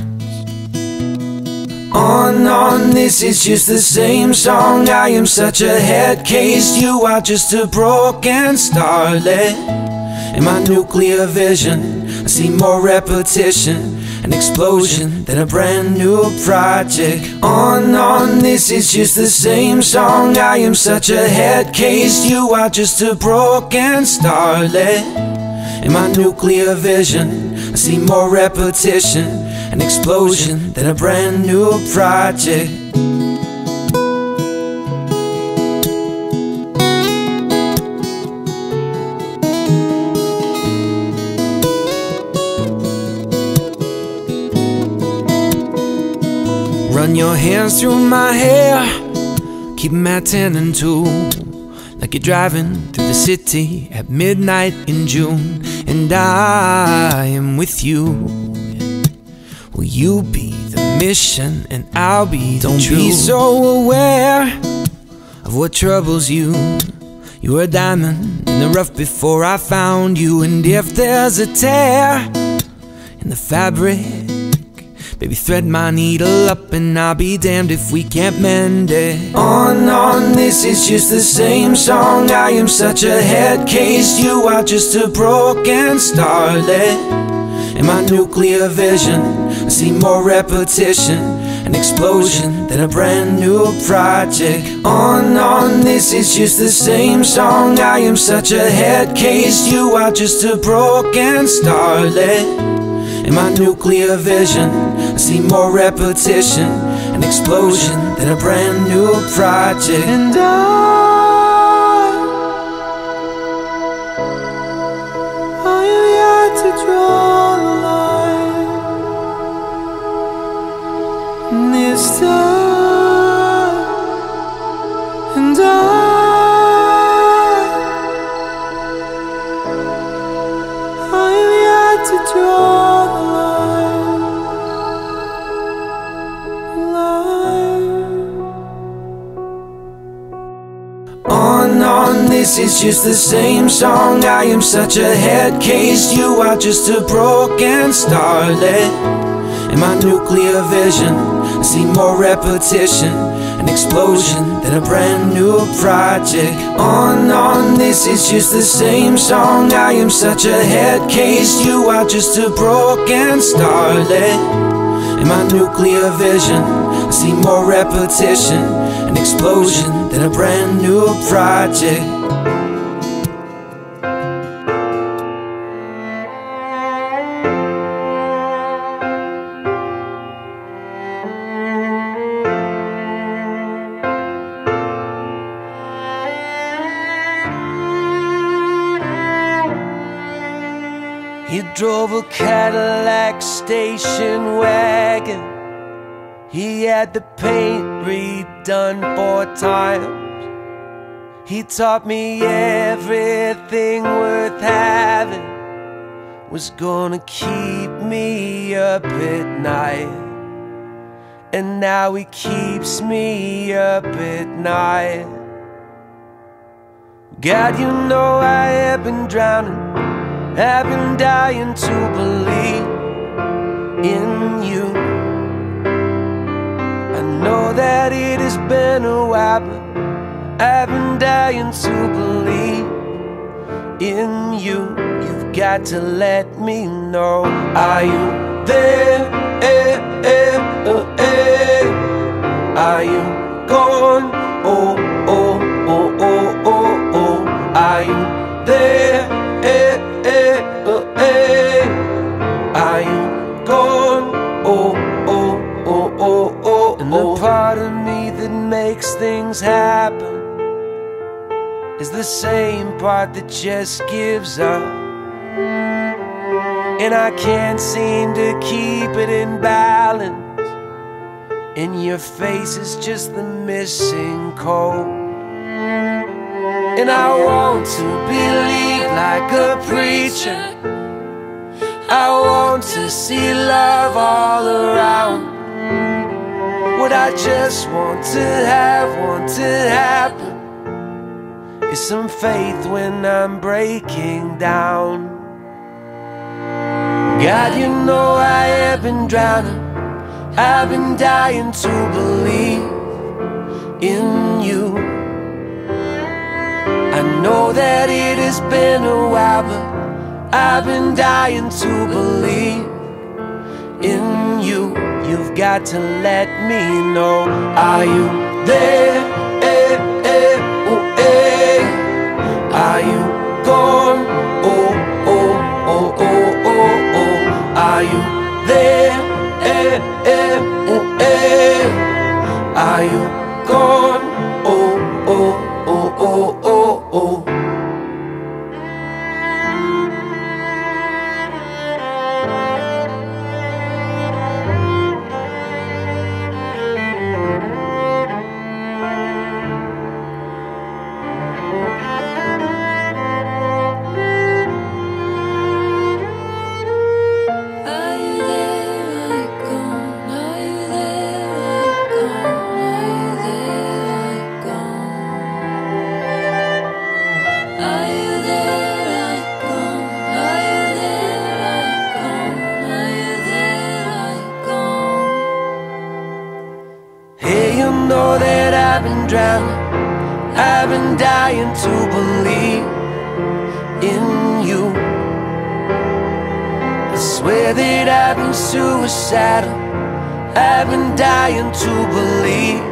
On, on, this is just the same song. I am such a head case. You are just a broken starlet. In my nuclear vision, I see more repetition, an explosion than a brand new project. On, on, this is just the same song. I am such a head case. You are just a broken starlet. In my nuclear vision, I see more repetition, an explosion then a brand new project. Run your hands through my hair, keep 'em at 10 and 2. Like you're driving through the city at midnight in June, and I am with you. Will you be the mission and I'll be the Don't be so aware of what troubles you. You were a diamond in the rough before I found you, and if there's a tear in the fabric, baby, thread my needle up, and I'll be damned if we can't mend it. On, on, this is just the same song. I am such a head case, you are just a broken starlet. In my nuclear vision, see more repetition, an explosion than a brand new project. On, on, this is just the same song. I am such a head case, you are just a broken starlet. In my nuclear vision, I see more repetition, an explosion than a brand new project. And I, this is just the same song. I am such a head case. You are just a broken starlet. In my nuclear vision, see more repetition, an explosion than a brand new project. On, on, this is just the same song. I am such a head case. You are just a broken starlet. In my nuclear vision, I see more repetition, an explosion than a brand new project. Had the paint redone four times. He taught me everything worth having was gonna keep me up at night. And now he keeps me up at night. God, you know I have been drowning, I've been dying to believe in you. Know that it has been a while, but I've been dying to believe in you. You've got to let me know. Are you there? Are you things happen is the same part that just gives up. And I can't seem to keep it in balance. And your face is just the missing coat. And I want to believe like a preacher. I want to see love all around. What I just want to have, want to happen is some faith when I'm breaking down. God, you know I have been drowning. I've been dying to believe in you. I know that it has been a while, but I've been dying to believe in you. You've got to let me know. Are you there? Eh, eh, oh, eh. Are you gone? Oh, oh, oh, oh, oh, oh. Are you there? Eh, eh, oh, eh. Are you gone? Suicidal. I've been dying to believe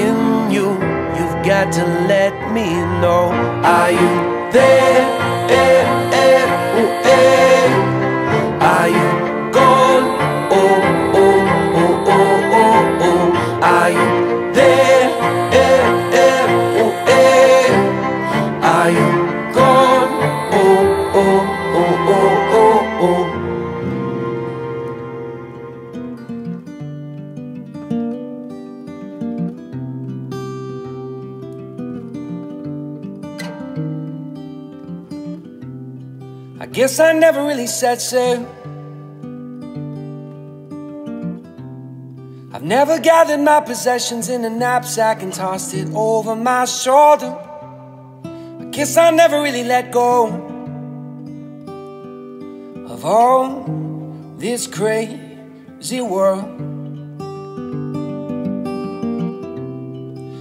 in you. You've got to let me know. Are you there? Eh, eh, oh, eh. Guess I never really said so. I've never gathered my possessions in a knapsack and tossed it over my shoulder. I guess I never really let go of all this crazy world.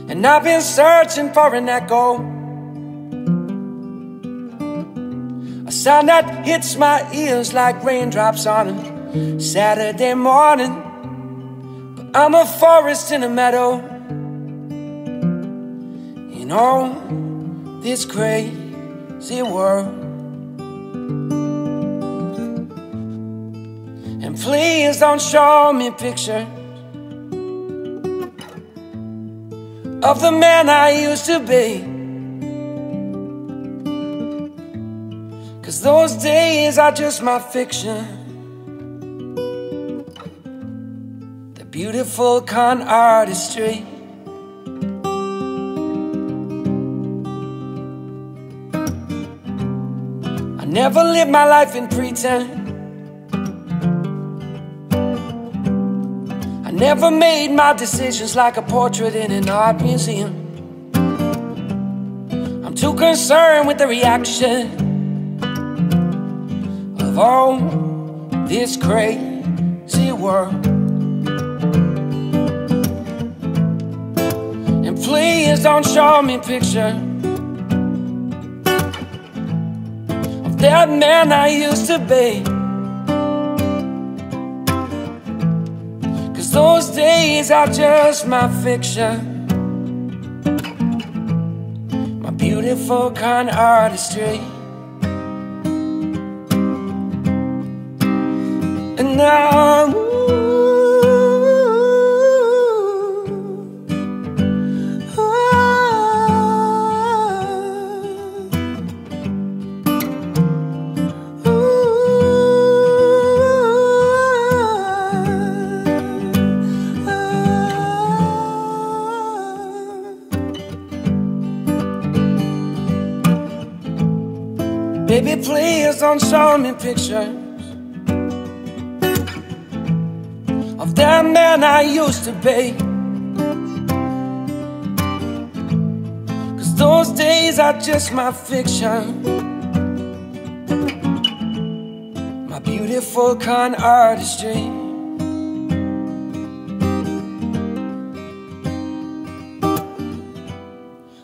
And I've been searching for an echo. Sound that hits my ears like raindrops on a Saturday morning. But I'm a forest in a meadow. In all this crazy world. And please don't show me pictures of the man I used to be. Cause those days are just my fiction. The beautiful con artistry. I never lived my life in pretend. I never made my decisions like a portrait in an art museum. I'm too concerned with the reaction of all this crazy world. And please don't show me picture of that man I used to be. Cause those days are just my fiction. My beautiful con artistry. Now Baby, please don't show me pictures I used to be. Cause those days are just my fiction. My beautiful con artistry.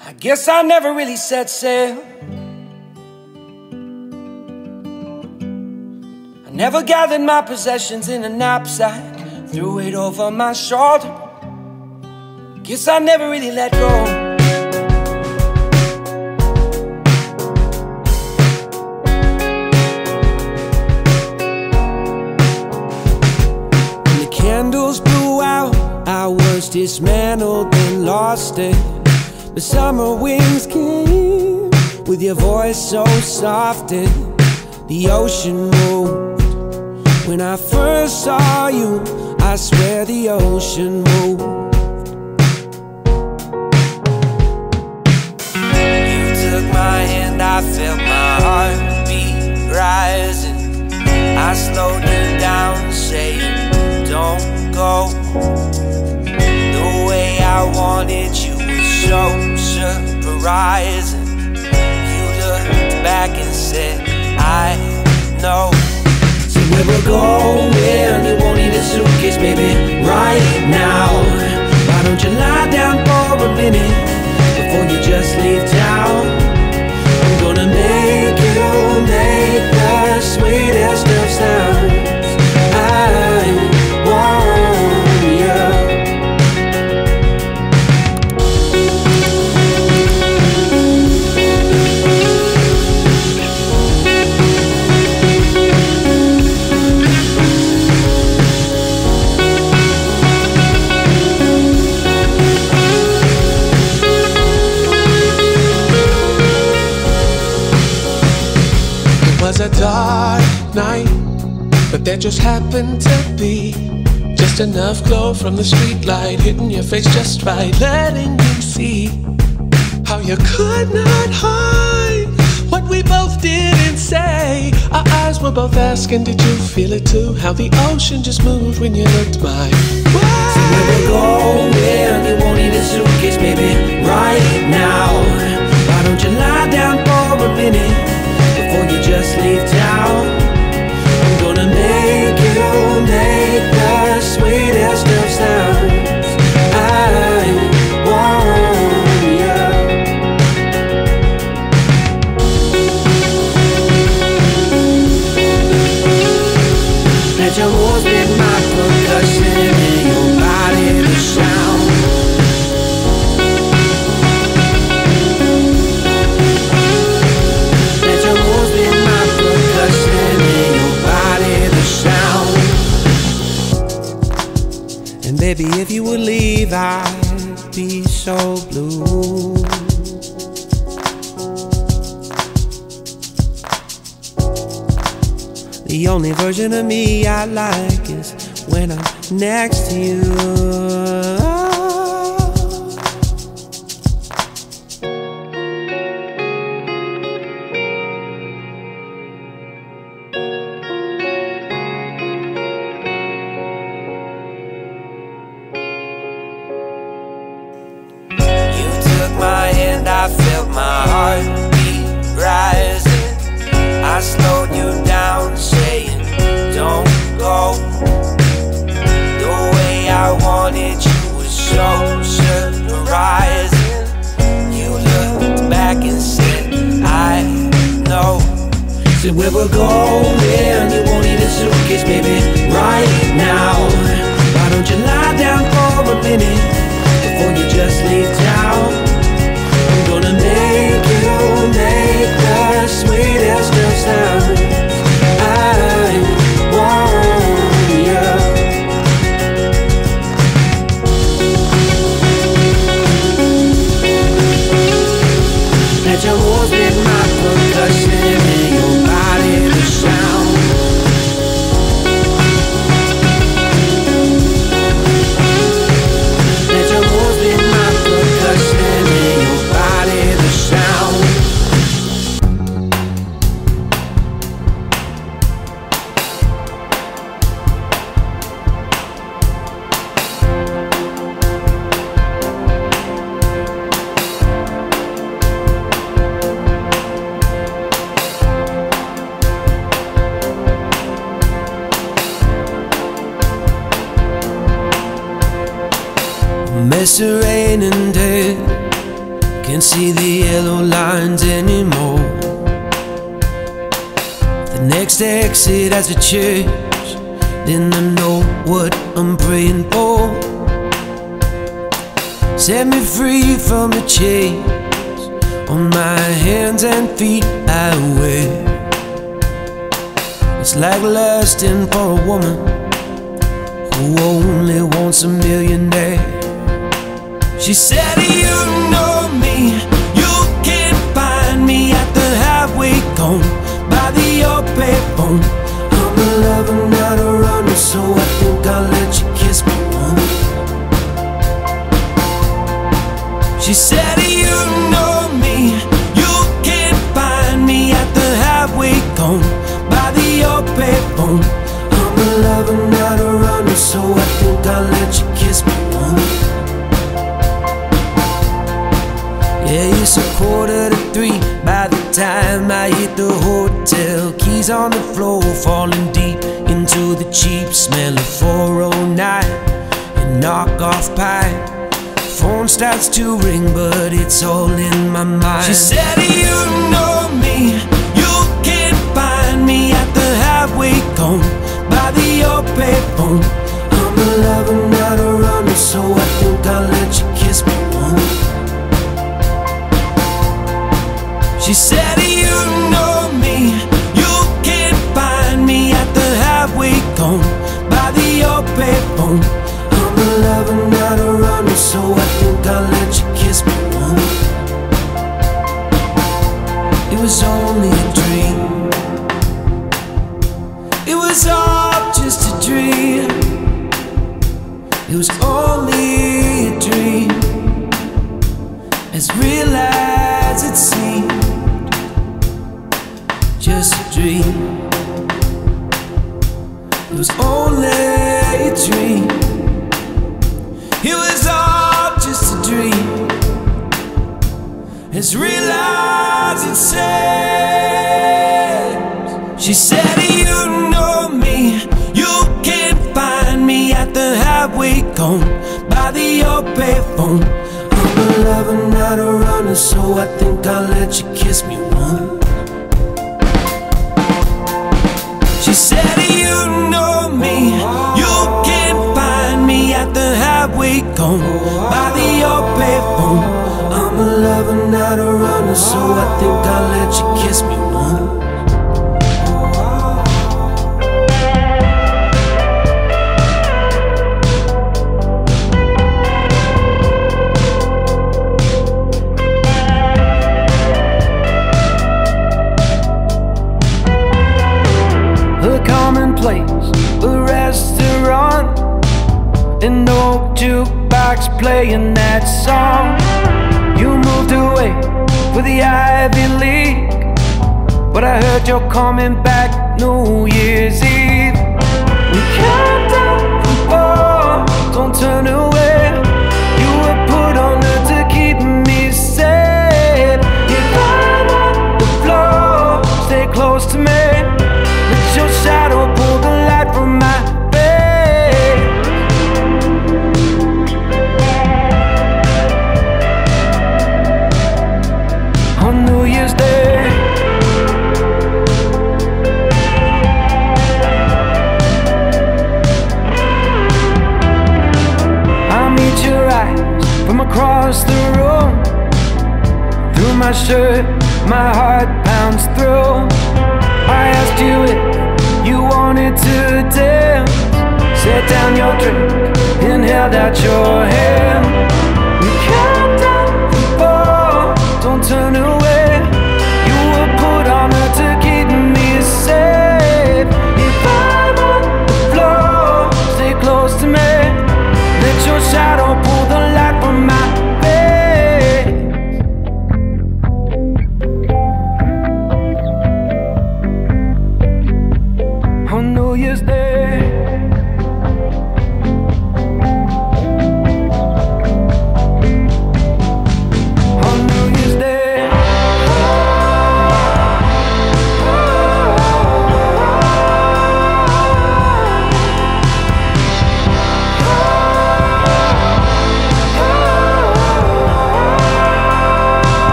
I guess I never really set sail. I never gathered my possessions in a knapsack, threw it over my shoulder. Guess I never really let go. When the candles blew out, I was dismantled and lost it. The summer winds came with your voice so soft and the ocean moved. When I first saw you, I swear the ocean moved. You took my hand, I felt my heartbeat rising. I slowed you down, saying, Don't go. The way I wanted you was so surprising. You looked back and said, I know. Where we're going, you won't need a suitcase, baby, right now. Why don't you lie down for a minute before you just leave town? I'm gonna make you make the sweetest of sounds. Just happened to be just enough glow from the streetlight hitting your face just right, letting you see how you could not hide what we both did and say. Our eyes were both asking, Did you feel it too? How the ocean just moved when you looked my way. Where we're going, you won't need a suitcase, baby, right now. Why don't you lie down for a minute before you just leave town? You make the sweetest of sounds. Baby, if you would leave, I'd be so blue. The only version of me I like is when I'm next to you. my heart heartbeat rising. I slowed you down saying don't go. The way I wanted you was so surprising. You looked back and said I know. Said where we're going, you won't need a suitcase baby Right now, why don't you lie down for a minute Before you just leave town? Make the sweetest has a church Then I know what I'm praying for. Set me free from the chains On my hands and feet I wear It's like lusting for a woman Who only wants a millionaire. She said, You know me, you can find me at the halfway cone by the old phone. I'm a lover, not a runner, so I think I'll let you kiss me once. She said, You know me, you can find me at the halfway cone by the open phone. I'm a lover, not a runner, so I think I'll let you kiss me once. Yeah, it's a quarter to three time I hit the hotel. Keys on the floor, falling deep into the cheap smell of 409 and knockoff pie. Phone starts to ring, but it's all in my mind. She said, You know me, you can find me at the halfway cone by the open phone. I'm a lover, not a runner, so I think I'll let you kiss me once. She said, You know me, you can find me at the halfway cone by the open phone.